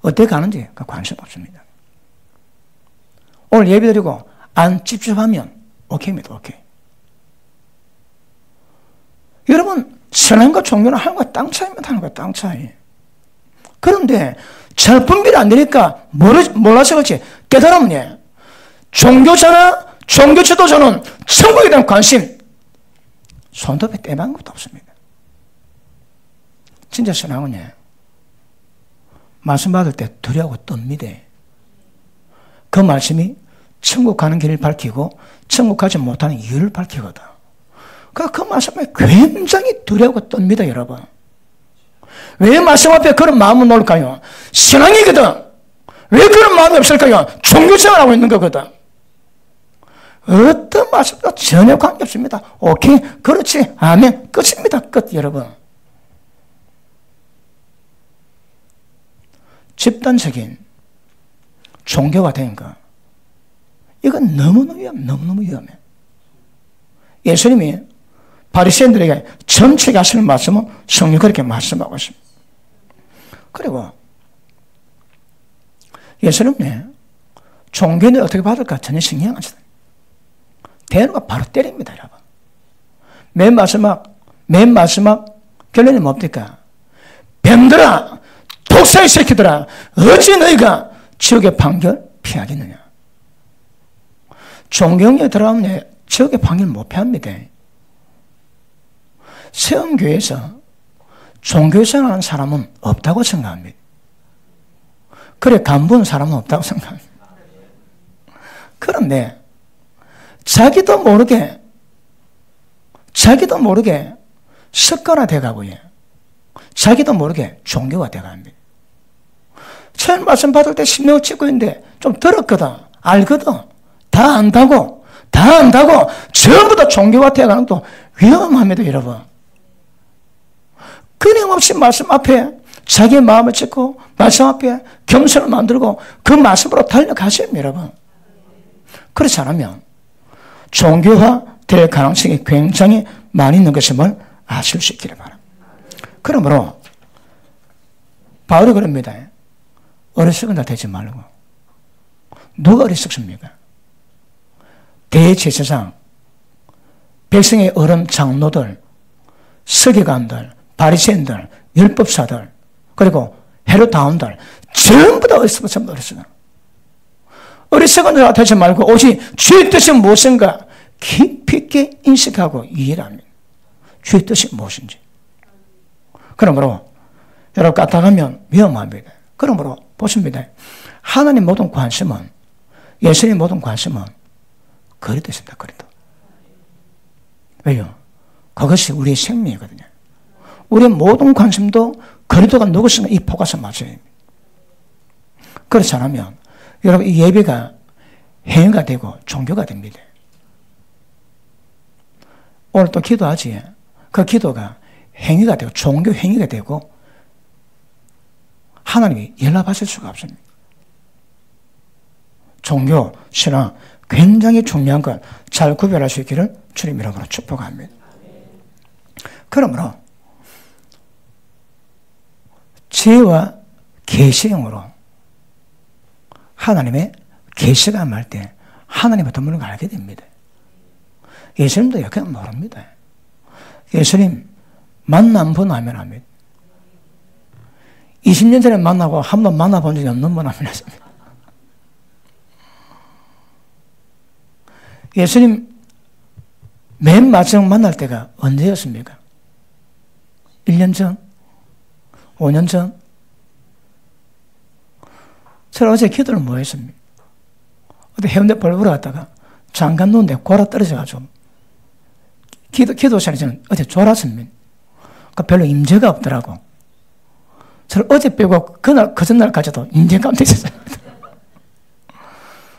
어떻게 가는지 관심 없습니다. 오늘 예배 드리고 안 찝찝하면 오케이입니다. 오케이. 여러분 선행과 종교는 하나님과 땅 차이입니다. 하나님과 땅 차이. 그런데 잘 분별이 안 되니까 몰라서 그렇지 깨달으면 예. 종교자나 종교 지도자는 천국에 대한 관심 손톱에 떼만 것도 없습니다. 진짜 신앙은 예. 말씀 받을 때 두려워 떱니다. 그 말씀이 천국 가는 길을 밝히고 천국 가지 못하는 이유를 밝히거든. 그, 그 말씀에 굉장히 두려워 떱니다, 여러분. 왜 말씀 앞에 그런 마음을 놓을까요? 신앙이거든. 왜 그런 마음이 없을까요? 종교생활 하고 있는 거거든. 어떤 말씀도 전혀 관계없습니다. 오케이, 그렇지, 아멘, 끝입니다. 끝, 여러분. 집단적인 종교가 된 거. 이건 너무너무 위험, 너무너무 위험해. 예수님이 바리새인들에게 전체가 하시는 말씀은 성령 그렇게 말씀하고 있습니다. 그리고 예수님네 종교는 어떻게 받을까 전혀 신경 안 써요. 대누가 바로 때립니다, 여러분. 맨 마지막, 맨 마지막 결론이 뭡니까? 뱀들아, 독사의 새끼들아, 어찌 너희가 지옥의 판결 피하겠느냐? 종경에 들어가면 지옥의 판결 못 피합니다. 세움교회에서 종교생활하는 사람은 없다고 생각합니다. 그래, 간부는 사람은 없다고 생각합니다. 그런데, 자기도 모르게, 자기도 모르게 습관화 돼가고요. 자기도 모르게 종교가 돼갑니다. 처음 말씀 받을 때 신명을 찍고 있는데 좀 들었거든. 알거든. 다 안다고. 다 안다고. 전부 다 종교가 돼가는 또 위험합니다, 여러분. 끊임없이 말씀 앞에 자기의 마음을 찍고 말씀 앞에 겸손을 만들고 그 말씀으로 달려가세요, 여러분. 그렇지 않으면 종교화 될 가능성이 굉장히 많이 있는 것임을 아실 수 있기를 바랍니다. 그러므로 바울이 그럽니다. 어리석은 자 되지 말고 누가 어리석습니까? 대제사장 백성의 어른 장로들 서기관들 바리새인들 율법사들 그리고 헤롯다운들 전부 다 어리석은 어리석은 어리석은 자 되지 말고 오직 주의 뜻이 무엇인가 깊이 있게 인식하고 이해를 합니다. 주의 뜻이 무엇인지 그러므로 여러분 까딱하면 위험합니다. 그러므로 보십니다. 하나님 모든 관심은 예수님 모든 관심은 그리도 있습니다. 그리도. 왜요? 그것이 우리의 생명이거든요. 우리의 모든 관심도 그리도가 누구신가 이 포커스 맞아요. 그렇지 않으면 여러분 이 예배가 행위가 되고 종교가 됩니다. 오늘 또 기도하지. 그 기도가 행위가 되고 종교 행위가 되고 하나님이 연락하실 수가 없습니다. 종교, 신앙 굉장히 중요한 걸 잘 구별할 수 있기를 주님 이름으로 축복합니다. 그러므로 지혜와 계시형으로 하나님의 계시가 임할 때 하나님의 도문을 알게 됩니다. 예수님도 여기 모릅니다. 예수님 만남 분 하면 합니다. 20년 전에 만나고 한 번 만나본 적이 없는 분 하면 했습니다. 예수님 맨 마지막 만날 때가 언제였습니까? 1년 전? 5년 전? 저는 어제 기도를 뭐 했습니까? 어디 해운대 벌보러 갔다가 잠깐 누운데 골아 떨어져가지고 기도, 기도 시간에 저는 어제 졸았습니다. 그 별로 임재가 없더라고. 저는 어제 빼고 그날, 그 전날까지도 임재감 되셨어요.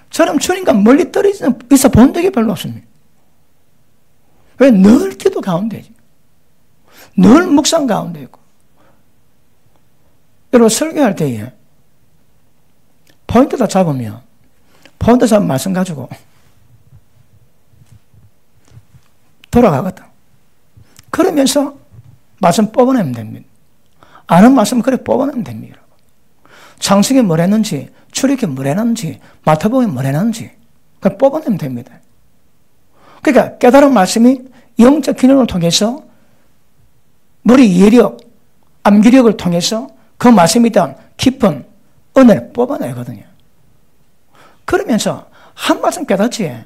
저는 주님과 멀리 떨어져 있어 본 적이 별로 없습니다. 왜? 늘 기도 가운데지. 늘 묵상 가운데 있고. 여러분, 설교할 때에 포인트 다 잡으면, 포인트 잡은 말씀 가지고 돌아가거든. 그러면서 말씀 뽑아내면 됩니다. 아는 말씀 그래 뽑아내면 됩니다. 창세기 뭘 했는지, 출애기 뭘 했는지, 마태복음이 뭘 했는지, 뽑아내면 됩니다. 그러니까 깨달은 말씀이 영적 기능을 통해서 머리 예력, 암기력을 통해서 그 말씀에 대한 깊은 은혜를 뽑아내거든요. 그러면서 한 말씀 깨닫지.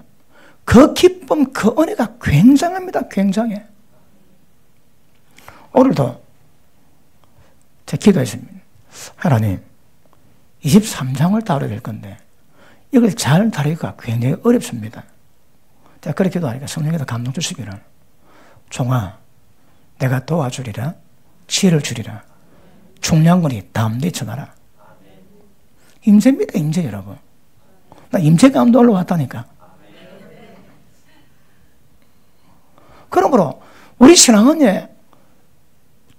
그 기쁨, 그 은혜가 굉장합니다. 굉장해. 오늘도 제가 기도했습니다. 하나님, 23장을 다뤄야 될 건데, 이걸 잘 다루기가 굉장히 어렵습니다. 제가 그렇게 기도하니까 성령께서 감동 주시기를, 종아, 내가 도와주리라, 지혜를 주리라, 중요한 거니 담대 전하라. 임재입니다, 임재 여러분. 나 임재 감동으로 왔다니까. 그러므로 우리 신앙은 예,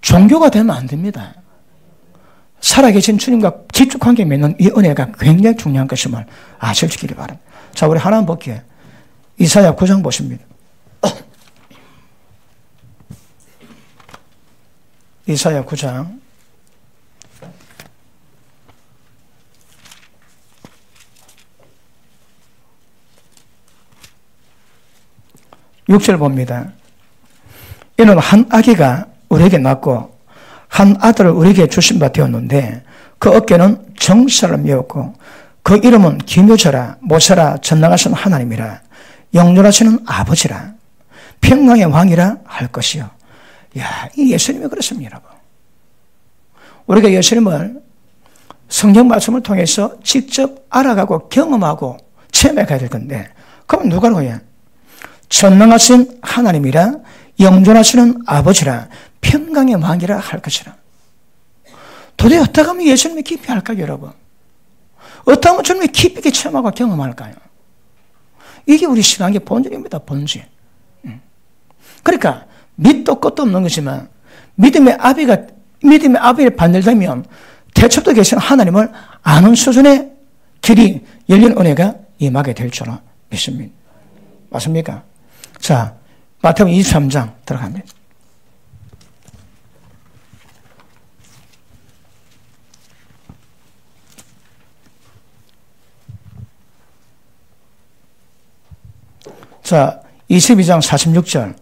종교가 되면 안 됩니다. 살아계신 주님과 직접 관계 맺는 이 은혜가 굉장히 중요한 것임을 아셔주기를 바랍니다. 자, 우리 하나님 볼게요. 이사야 9장 보십니다. 이사야 9장 6절 봅니다. 이는 한 아기가 우리에게 낳고 한 아들을 우리에게 주신 바 되었는데 그 어깨는 정사를 메었고 그 이름은 기묘자라 모사라 전능하신 하나님이라 영존하시는 아버지라 평강의 왕이라 할 것이요. 야, 이 예수님이 그렇습니다, 여러분. 우리가 예수님을 성경 말씀을 통해서 직접 알아가고 경험하고 체험해 가야 될 건데, 그럼 누가로 해요? 전능하신 하나님이라 영존하시는 아버지라 평강의 왕이라 할 것이라. 도대체 어떻게 하면 예수님이 깊이 할까요, 여러분? 어떻게 하면 주님이 깊이 체험하고 경험할까요? 이게 우리 신앙의 본질입니다, 본질. 음. 그러니까, 밑도 끝도 없는 거지만, 믿음의 아비가, 믿음의 아비를 반들되면, 대첩도 계신 하나님을 아는 수준의 길이 열린 은혜가 임하게 될 줄로 믿습니다. 맞습니까? 자, 마태복음 23장 들어갑니다. 자, 22장 46절.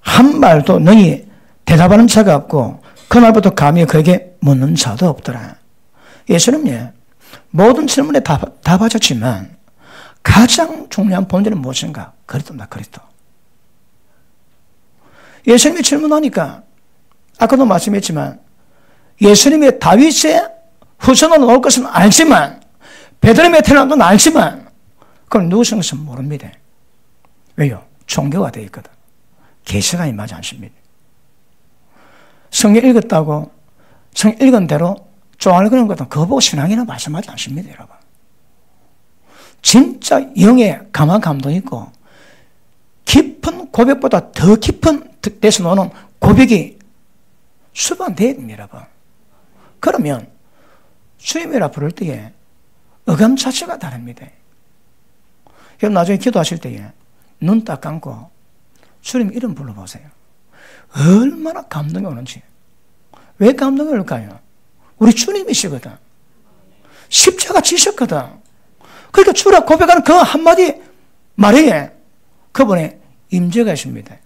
한 말도 너희 대답하는 자가 없고, 그날부터 감히 그에게 묻는 자도 없더라. 예수님요, 예, 모든 질문에 답, 답하셨지만, 가장 중요한 본질은 무엇인가? 그리스도입니다, 그리스도. 예수님이 질문하니까 아까도 말씀했지만 예수님의 다윗의 후손으로 올 것은 알지만 베드레헴에 태어난 건 알지만 그걸 누구신 것은 모릅니다. 왜요? 종교가 되어 있거든. 계시가 임하지 않습니다. 성경 읽었다고 성경 읽은 대로 그런 것은 그거 보고 신앙이라 말씀하지 않습니다, 여러분. 진짜 영에 강한 감동이 있고 깊은 고백보다 더 깊은 데서 노는 고백이 수반돼야 됩니다, 여러분. 그러면 주님이라 부를 때에 어감 자체가 다릅니다. 여러분 나중에 기도하실 때에 눈 딱 감고 주님 이름 불러보세요. 얼마나 감동이 오는지. 왜 감동이 올까요? 우리 주님이시거든. 십자가 지셨거든. 그러니까 주라 고백하는 그 한마디 말에 그분의 임재가 있습니다.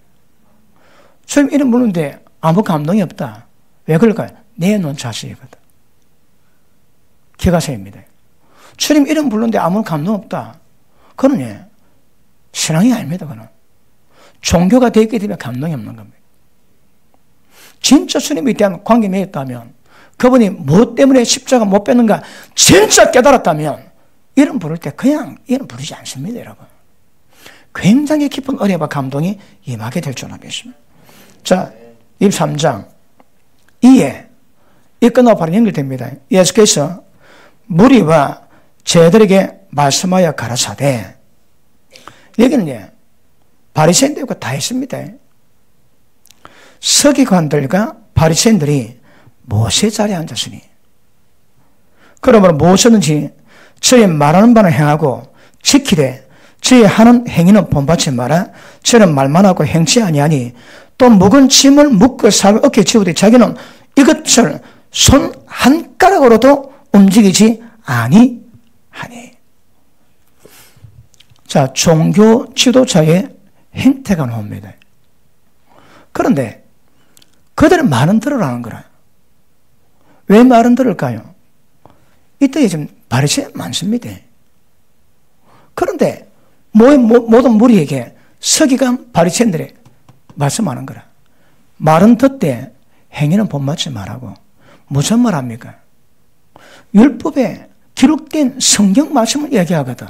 주님 이름 부르는데 아무 감동이 없다. 왜 그럴까요? 내놓은 자식이거든. 기가세입니다. 주님 이름 부르는데 아무 감동 없다. 예, 신앙이 아닙니다. 그는 종교가 되기 때문에 감동이 없는 겁니다. 진짜 주님에 대한 관계 맺었다면 그분이 무엇 때문에 십자가 못 뺐는가 진짜 깨달았다면 이름 부를 때 그냥 이름 부르지 않습니다, 여러분. 굉장히 깊은 은혜와 감동이 임하게 될 줄로 믿습니다. 자, 23장 2에 이 끝나고 바로 연결됩니다. 예수께서 무리와 저들에게 말씀하여 가라사대 여기는 예, 바리새인들과 다 했습니다. 서기관들과 바리새인들이 모세 자리에 앉았으니. 그러므로 무엇이든지 저의 말하는 바는 행하고 지키되 저의 하는 행위는 본받지 마라. 저는 말만 하고 행치 아니하니 또 묵은 짐을 묵고 살 어깨 지우되 자기는 이것을 손 한 가락으로도 움직이지 아니하니 자, 종교 지도자의 행태가 나옵니다. 그런데 그들은 말은 들으라는 거라. 왜 말은 들을까요? 이때 지금 바리새 많습니다. 그런데 모든 무리에게 서기관 바리새인들이 말씀하는 거라. 말은 듣되 행위는 본받지 말라고. 무슨 말 합니까? 율법에 기록된 성경 말씀을 얘기하거든.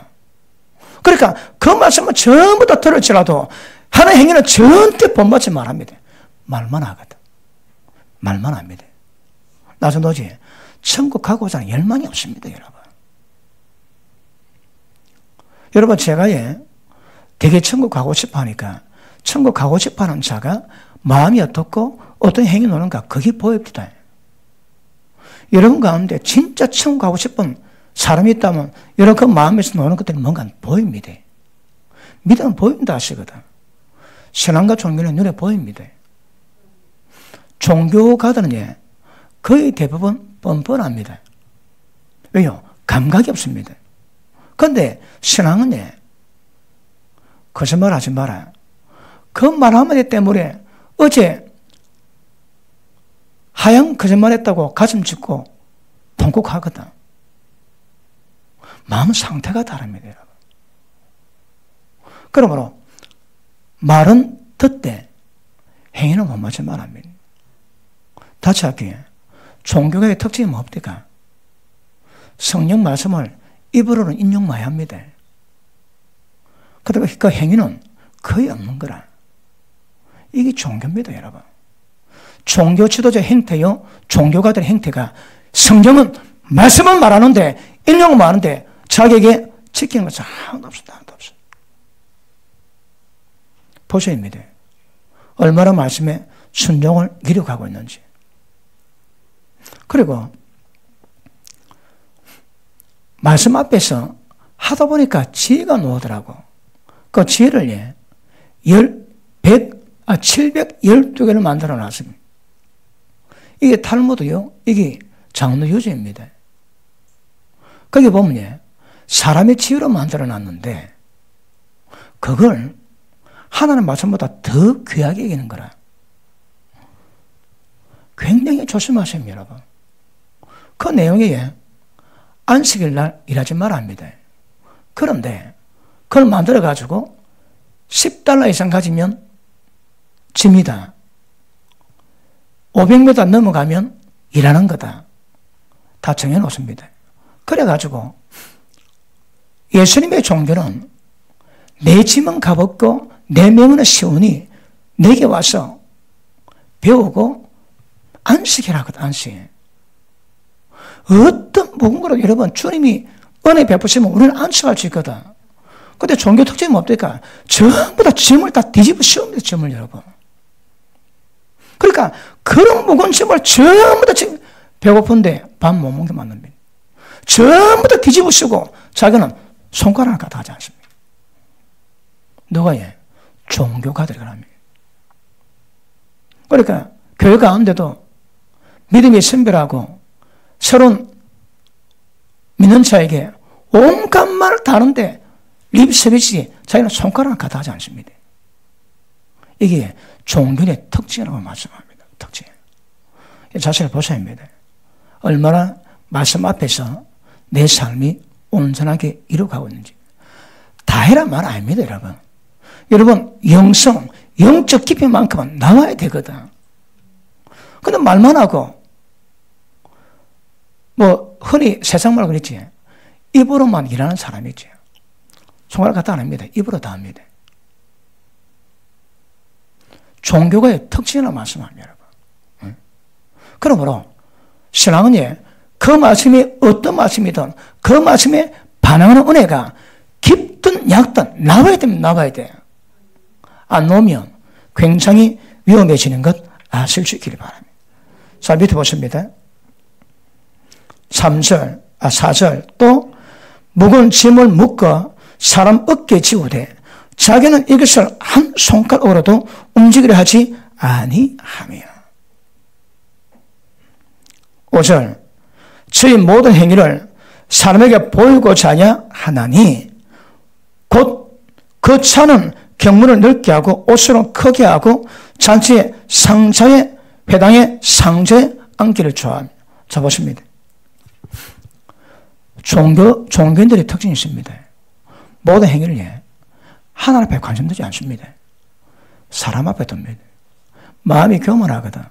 그러니까 그 말씀을 전부 다 들을지라도 하나의 행위는 절대 본받지 말합니다. 말만 하거든. 말만 합니다. 나중 도지 천국 가고자 하는 열망이 없습니다, 여러분. 여러분, 제가 예, 되게 천국 가고 싶어 하니까 천국 가고 싶어 하는 자가 마음이 어떻고 어떤 행위 노는가 그게 보입니다. 여러분 가운데 진짜 천국 가고 싶은 사람이 있다면 여러분 그 마음에서 노는 것들이 뭔가 보입니다. 믿음은 보인다 하시거든. 신앙과 종교는 눈에 보입니다. 종교가들은 예, 거의 대부분 뻔뻔합니다. 왜요? 감각이 없습니다. 그런데 신앙은 예, 거짓말 하지 마라. 그 말 한마디 때문에 어제 하얀 거짓말 했다고 가슴 짚고 통곡하거든. 마음 상태가 다릅니다. 그러므로 말은 듣되 행위는 못 맞지 말합니다. 다시 할게요. 종교의 특징이 뭡니까? 성령 말씀을 입으로는 인용 많이 합니다. 그러니까 그 행위는 거의 없는 거라. 이게 종교입니다, 여러분. 종교 지도자 행태요, 종교가들의 행태가 성경은 말씀은 말하는데, 인용은 말하는데, 자기에게 지키는 것은 하나도 없습니다. 하나도 없어. 보셔야 됩니다. 얼마나 말씀에 순종을 기록하고 있는지. 그리고 말씀 앞에서 하다 보니까 지혜가 나오더라고. 그 지혜를 예, 열, 백, 아, 712개를 만들어 놨습니다. 이게 탈무드요. 이게 장로 유지입니다. 거기 보면 예, 사람의 지혜로 만들어 놨는데, 그걸 하나님 말씀보다 더 귀하게 여기는 거라. 굉장히 조심하세요, 여러분. 그 내용에 안식일 날 일하지 말합니다. 그런데 그걸 만들어 가지고 10달러 이상 가지면 짐이다. 500m 넘어가면 일하는 거다. 다 정해놓습니다. 그래가지고 예수님의 종교는 내 짐은 가볍고 내 명은 쉬우니 내게 와서 배우고 안식이라거든, 안식. 어떤 무언가로 여러분 주님이 은혜 베푸시면 우리는 안식할 수 있거든. 근데 종교 특징이 뭡니까? 전부 다 짐을 다 뒤집어 씌웁니다, 짐을 여러분. 그러니까 그런 무거운 짐을 전부 다 지금 배고픈데 밥 못 먹게 만듭니다. 전부 다 뒤집어 쓰고 자기는 손가락을 갖다 하지 않습니다. 누가 예? 종교가들이 그럽니다. 그러니까 교회 가운데도 믿음이 선별하고 서론 믿는 자에게 온갖 말을 다는데 립 서비스 자기는 손가락을 갖다 하지 않습니다. 이게 종교의 특징이라고 말씀합니다. 특징. 자신을 보셔야 합니다. 얼마나 말씀 앞에서 내 삶이 온전하게 이루어가고 있는지. 다 해라 말 아닙니다, 여러분. 여러분, 영성, 영적 깊이만큼은 나와야 되거든. 근데 말만 하고, 뭐, 흔히 세상 말로 그랬지. 입으로만 일하는 사람이지. 손가락 갖다 안 합니다. 입으로 다 합니다. 종교가의 특징이라 말씀합니다, 여러분. 그러므로, 신앙은 예, 그 말씀이 어떤 말씀이든 그 말씀에 반응하는 은혜가 깊든 얕든 나와야 됩니다, 나와야 돼. 안 놓으면 굉장히 위험해지는 것 아실 수 있기를 바랍니다. 자, 밑에 보십니다. 3절, 아, 4절, 또, 무거운 짐을 묶어 사람 어깨 지우되 자기는 이것을 한 손가락으로도 움직이려 하지 아니하며. 5절, 저희 모든 행위를 사람에게 보이고자 하냐 하나니 곧 그 차는 경문을 넓게 하고 옷으로 크게 하고 잔치의 상자에 회당의 상자에 앉기를 좋아합니다. 자 보십니다. 종교 종교인들의 특징이 있습니다. 모든 행위를 예, 하나님 앞에 관심되지 않습니다. 사람 앞에 둡니다. 마음이 교만하거든.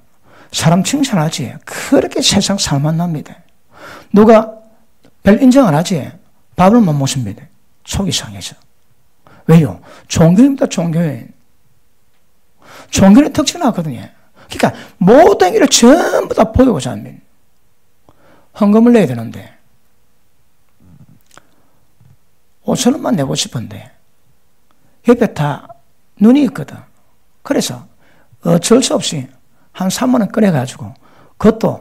사람 칭찬하지. 그렇게 세상 살 만 납니다. 누가 별 인정 안 하지. 밥을 못 먹습니다. 속이 상해서. 왜요? 종교입니다, 종교인. 종교는 특징하거든요. 그러니까 모든 일을 전부 다 보이고자 합니다. 헌금을 내야 되는데 5천 원만 내고 싶은데 옆에 다 눈이 있거든. 그래서 어쩔 수 없이 한 3만 원 꺼내가지고 그것도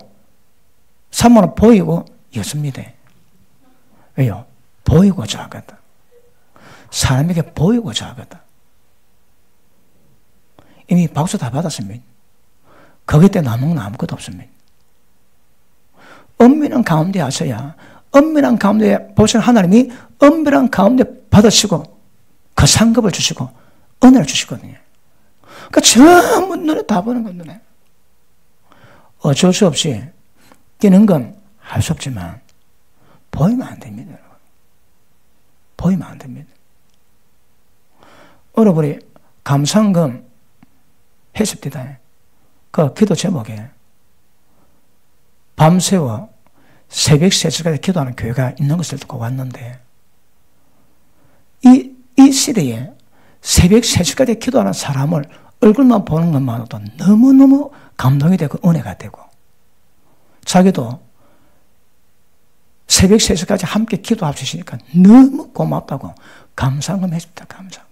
3만 원 보이고 였습니다. 왜요? 보이고자 하거든. 사람에게 보이고자 하거든. 이미 박수 다 받았습니다. 거기 때 남은 건 아무것도 없습니다. 은밀한 가운데 하셔야 은밀한 가운데 보시는 하나님이 은밀한 가운데 받으시고 그 상급을 주시고 은혜를 주시거든요. 그러니까 전부 눈에 다 보는 건 눈에. 어쩔 수 없이 뛰는 건 할수 없지만 보이면 안 됩니다. 보이면 안 됩니다. 여러분이 감상금 해습니다. 그 기도 제목에 밤새워 새벽 3시까지 기도하는 교회가 있는 것을 듣고 왔는데 이, 이 시대에 새벽 3시까지 기도하는 사람을 얼굴만 보는 것만으로도 너무너무 감동이 되고 은혜가 되고 자기도 새벽 3시까지 함께 기도하시니까 너무 고맙다고 감상금 해줍니다. 감상.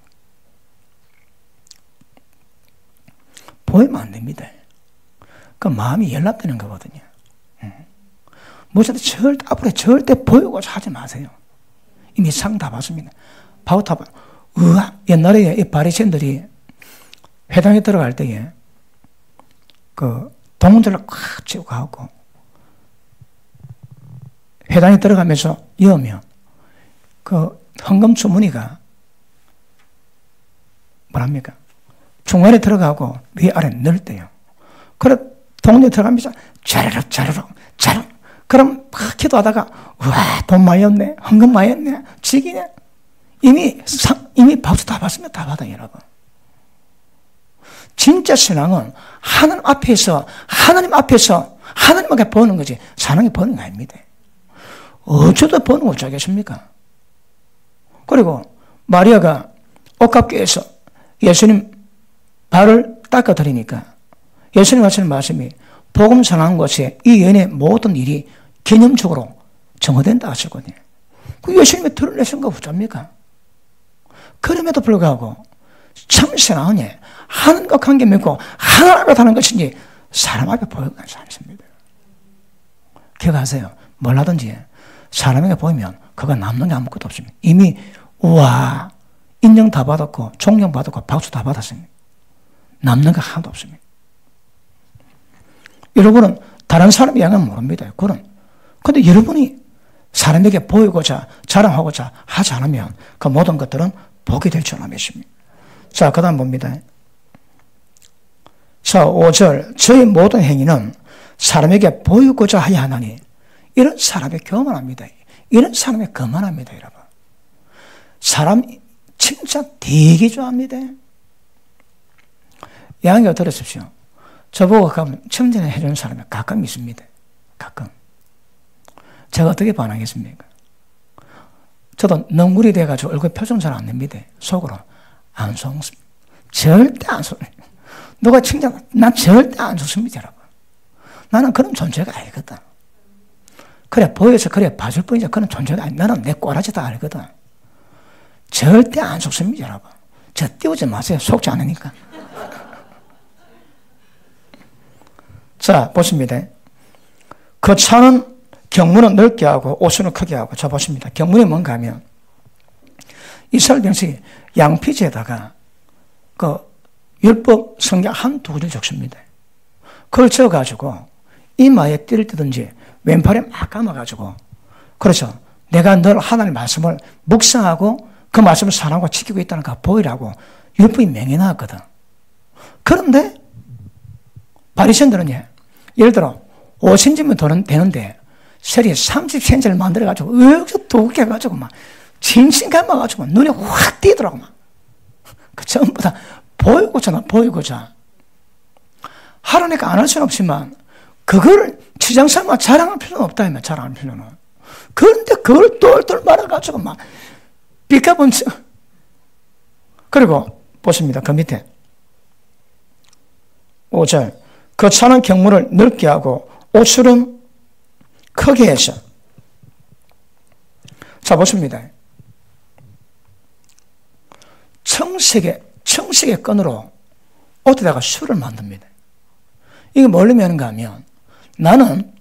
보이면 안 됩니다. 그 마음이 연락되는 거거든요. 모자도 절대, 앞으로 절대 보이고자 하지 마세요. 이미 상 다 봤습니다. 바우타, 우와, 옛날에 이 바리새인들이 회당에 들어갈 때에 그 동들을 꽉 쥐고 가고 회당에 들어가면서 여면 그 헌금 주머니가 뭐랍니까? 중간에 들어가고 위아래 넣을 때요. 그래 동네 들어가면서 자르륵 자르륵 자르륵. 그럼 막 기도하다가 와돈 많이 없네. 헌금 많이 했네. 지기네. 이미 상, 이미 박수 다 받으면 다. 받아 여러분. 진짜 신앙은 하나님 앞에서 하나님 앞에서 하나님에게 보는 거지. 사람이 보는 거 아닙니다 어쩌다 보는 걸 자겠습니까 그리고 마리아가 옥합교에서 예수님 발을 닦아드리니까 예수님 하시는 말씀이 복음 전하는 것에 이 연의 모든 일이 개념적으로 정화된다 하시거든요. 그 예수님이 드러내신 거 어쩝니까? 그럼에도 불구하고 참신하니 하나님과 관계 맺고 하나님과 다는 것인지 사람 앞에 보여가지 않습니다. 기억하세요. 뭘라든지 사람에게 보이면 그거 남는 게 아무것도 없습니다. 이미 우와 인정 다 받았고 존경 받았고 박수 다 받았습니다. 남는 거 하나도 없습니다. 여러분은 다른 사람이 양은 모릅니다. 그런. 근데 여러분이 사람에게 보이고자 자랑하고자 하지 않으면 그 모든 것들은 복이 될줄 아십니다. 자, 그 다음 봅니다. 자, 5절. 저희 모든 행위는 사람에게 보이고자 하야 하나니 이런 사람이 교만합니다. 이런 사람이 거만합니다, 여러분. 사람 진짜 되게 좋아합니다. 양이 들으십시오. 저보고 가면 청전해 주는 사람이 가끔 있습니다. 가끔. 제가 어떻게 반응했습니까? 저도 능물이 돼가지고 얼굴 표정 잘 안 냅니다. 속으로. 안 속습니다. 절대 안 속습니다. 누가 칭찬, 난 절대 안 속습니다, 여러분. 나는 그런 존재가 아니거든. 그래, 보여서 그래, 봐줄 뿐이지 그런 존재가 아니 나는 내 꼬라지 다 알거든. 절대 안 속습니다, 여러분. 저 띄우지 마세요. 속지 않으니까. 자, 보십니다. 그 차는 경문은 넓게 하고 옷은 크게 하고 자 보십니다. 경문이 뭔가 하면 이스라엘 병식이 양피지에다가 그 율법 성경 한두 구절 적습니다. 그걸 적어가지고 이마에 띠를 뜨든지 왼팔에 막 감아가지고 그렇죠. 내가 늘 하나님 말씀을 묵상하고 그 말씀을 사랑하고 지키고 있다는 거 보이라고 율법이 명해 나왔거든. 그런데 바리새인들은 예, 예를 들어 5cm면 되는데 세리 30cm를 만들어가지고 여기서 두껍게 해가지고 막 진심 감아가지고 눈에 확 띄더라고 막. 그 전부 다 보이고자 보이고자 하라니까 안 할 수는 없지만 그걸 삼아 자랑할 필요는 없다 면 자랑할 필요는. 그런데 그걸 똘똘 말아가지고 막 삐까번쩍 그리고 보십니다 그 밑에. 5절. 그 차는 경문을 넓게 하고 옷술은 크게 해서. 자 보십니다. 청색의 청색의 끈으로 옷에다가 술을 만듭니다. 이게 뭘 의미하는가 하면 나는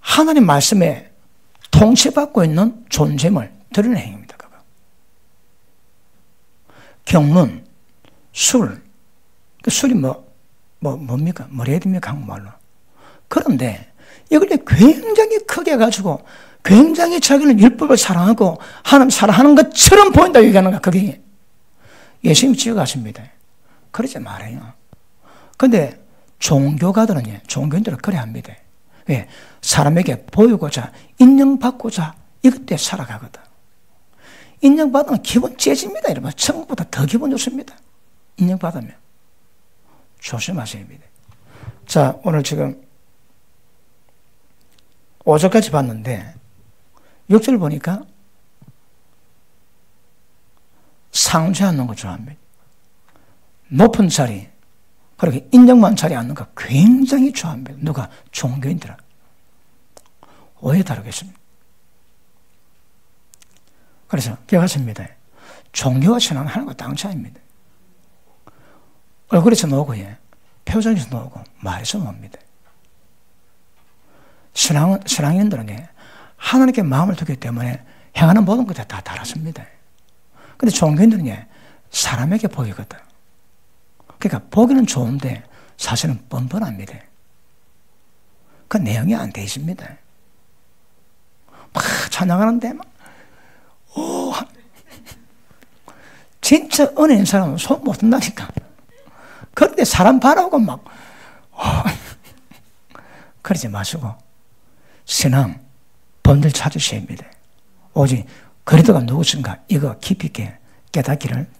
하나님 말씀에 통치받고 있는 존재임을 드리는 행위입니다. 그거. 경문, 술, 그 술이 뭐, 뭐, 뭡니까? 뭐래야 됩니까? 한국말로. 그런데 이걸 굉장히 크게 가지고 굉장히 자기는 율법을 사랑하고 하나님 사랑하는 것처럼 보인다 얘기하는 거 그게 예수님이 지어 가십니다. 그러지 말아요. 근데 종교가들은 예, 종교인들은 그래 합니다. 왜? 사람에게 보이고자, 인정받고자 이것 때 살아가거든. 인정받으면 기분 째집니다. 여러분. 천국보다 더 기분 좋습니다. 인정받으면. 조심하셔야. 자, 오늘 지금 5절까지 봤는데 6절 보니까 상주하는 거 좋아합니다. 높은 자리, 그렇게 인정만 자리 않는 거 굉장히 좋아합니다. 누가? 종교인들은. 오해 다르겠습니다. 그래서 기억하십니다. 종교와 신앙은 하나가 땅차입니다. 얼굴에서 나오고, 예. 표정에서 나오고, 말에서 나옵니다. 신앙은, 신앙인들은 예. 하나님께 마음을 두기 때문에 행하는 모든 것이 다 다르습니다. 근데 종교인들은 예. 사람에게 보이거든. 그러니까 보기는 좋은데 사실은 뻔뻔합니다. 그 내용이 안돼 있습니다. 막 찬양하는데 막, 오, 진짜 은혜 있는 사람은 손 못 든다니까. 그런데 사람 바라고 막, 오, 그러지 마시고, 신앙, 본들 찾으셔야 합니다. 오직 그리도가 누구신가, 이거 깊이 있게 깨닫기를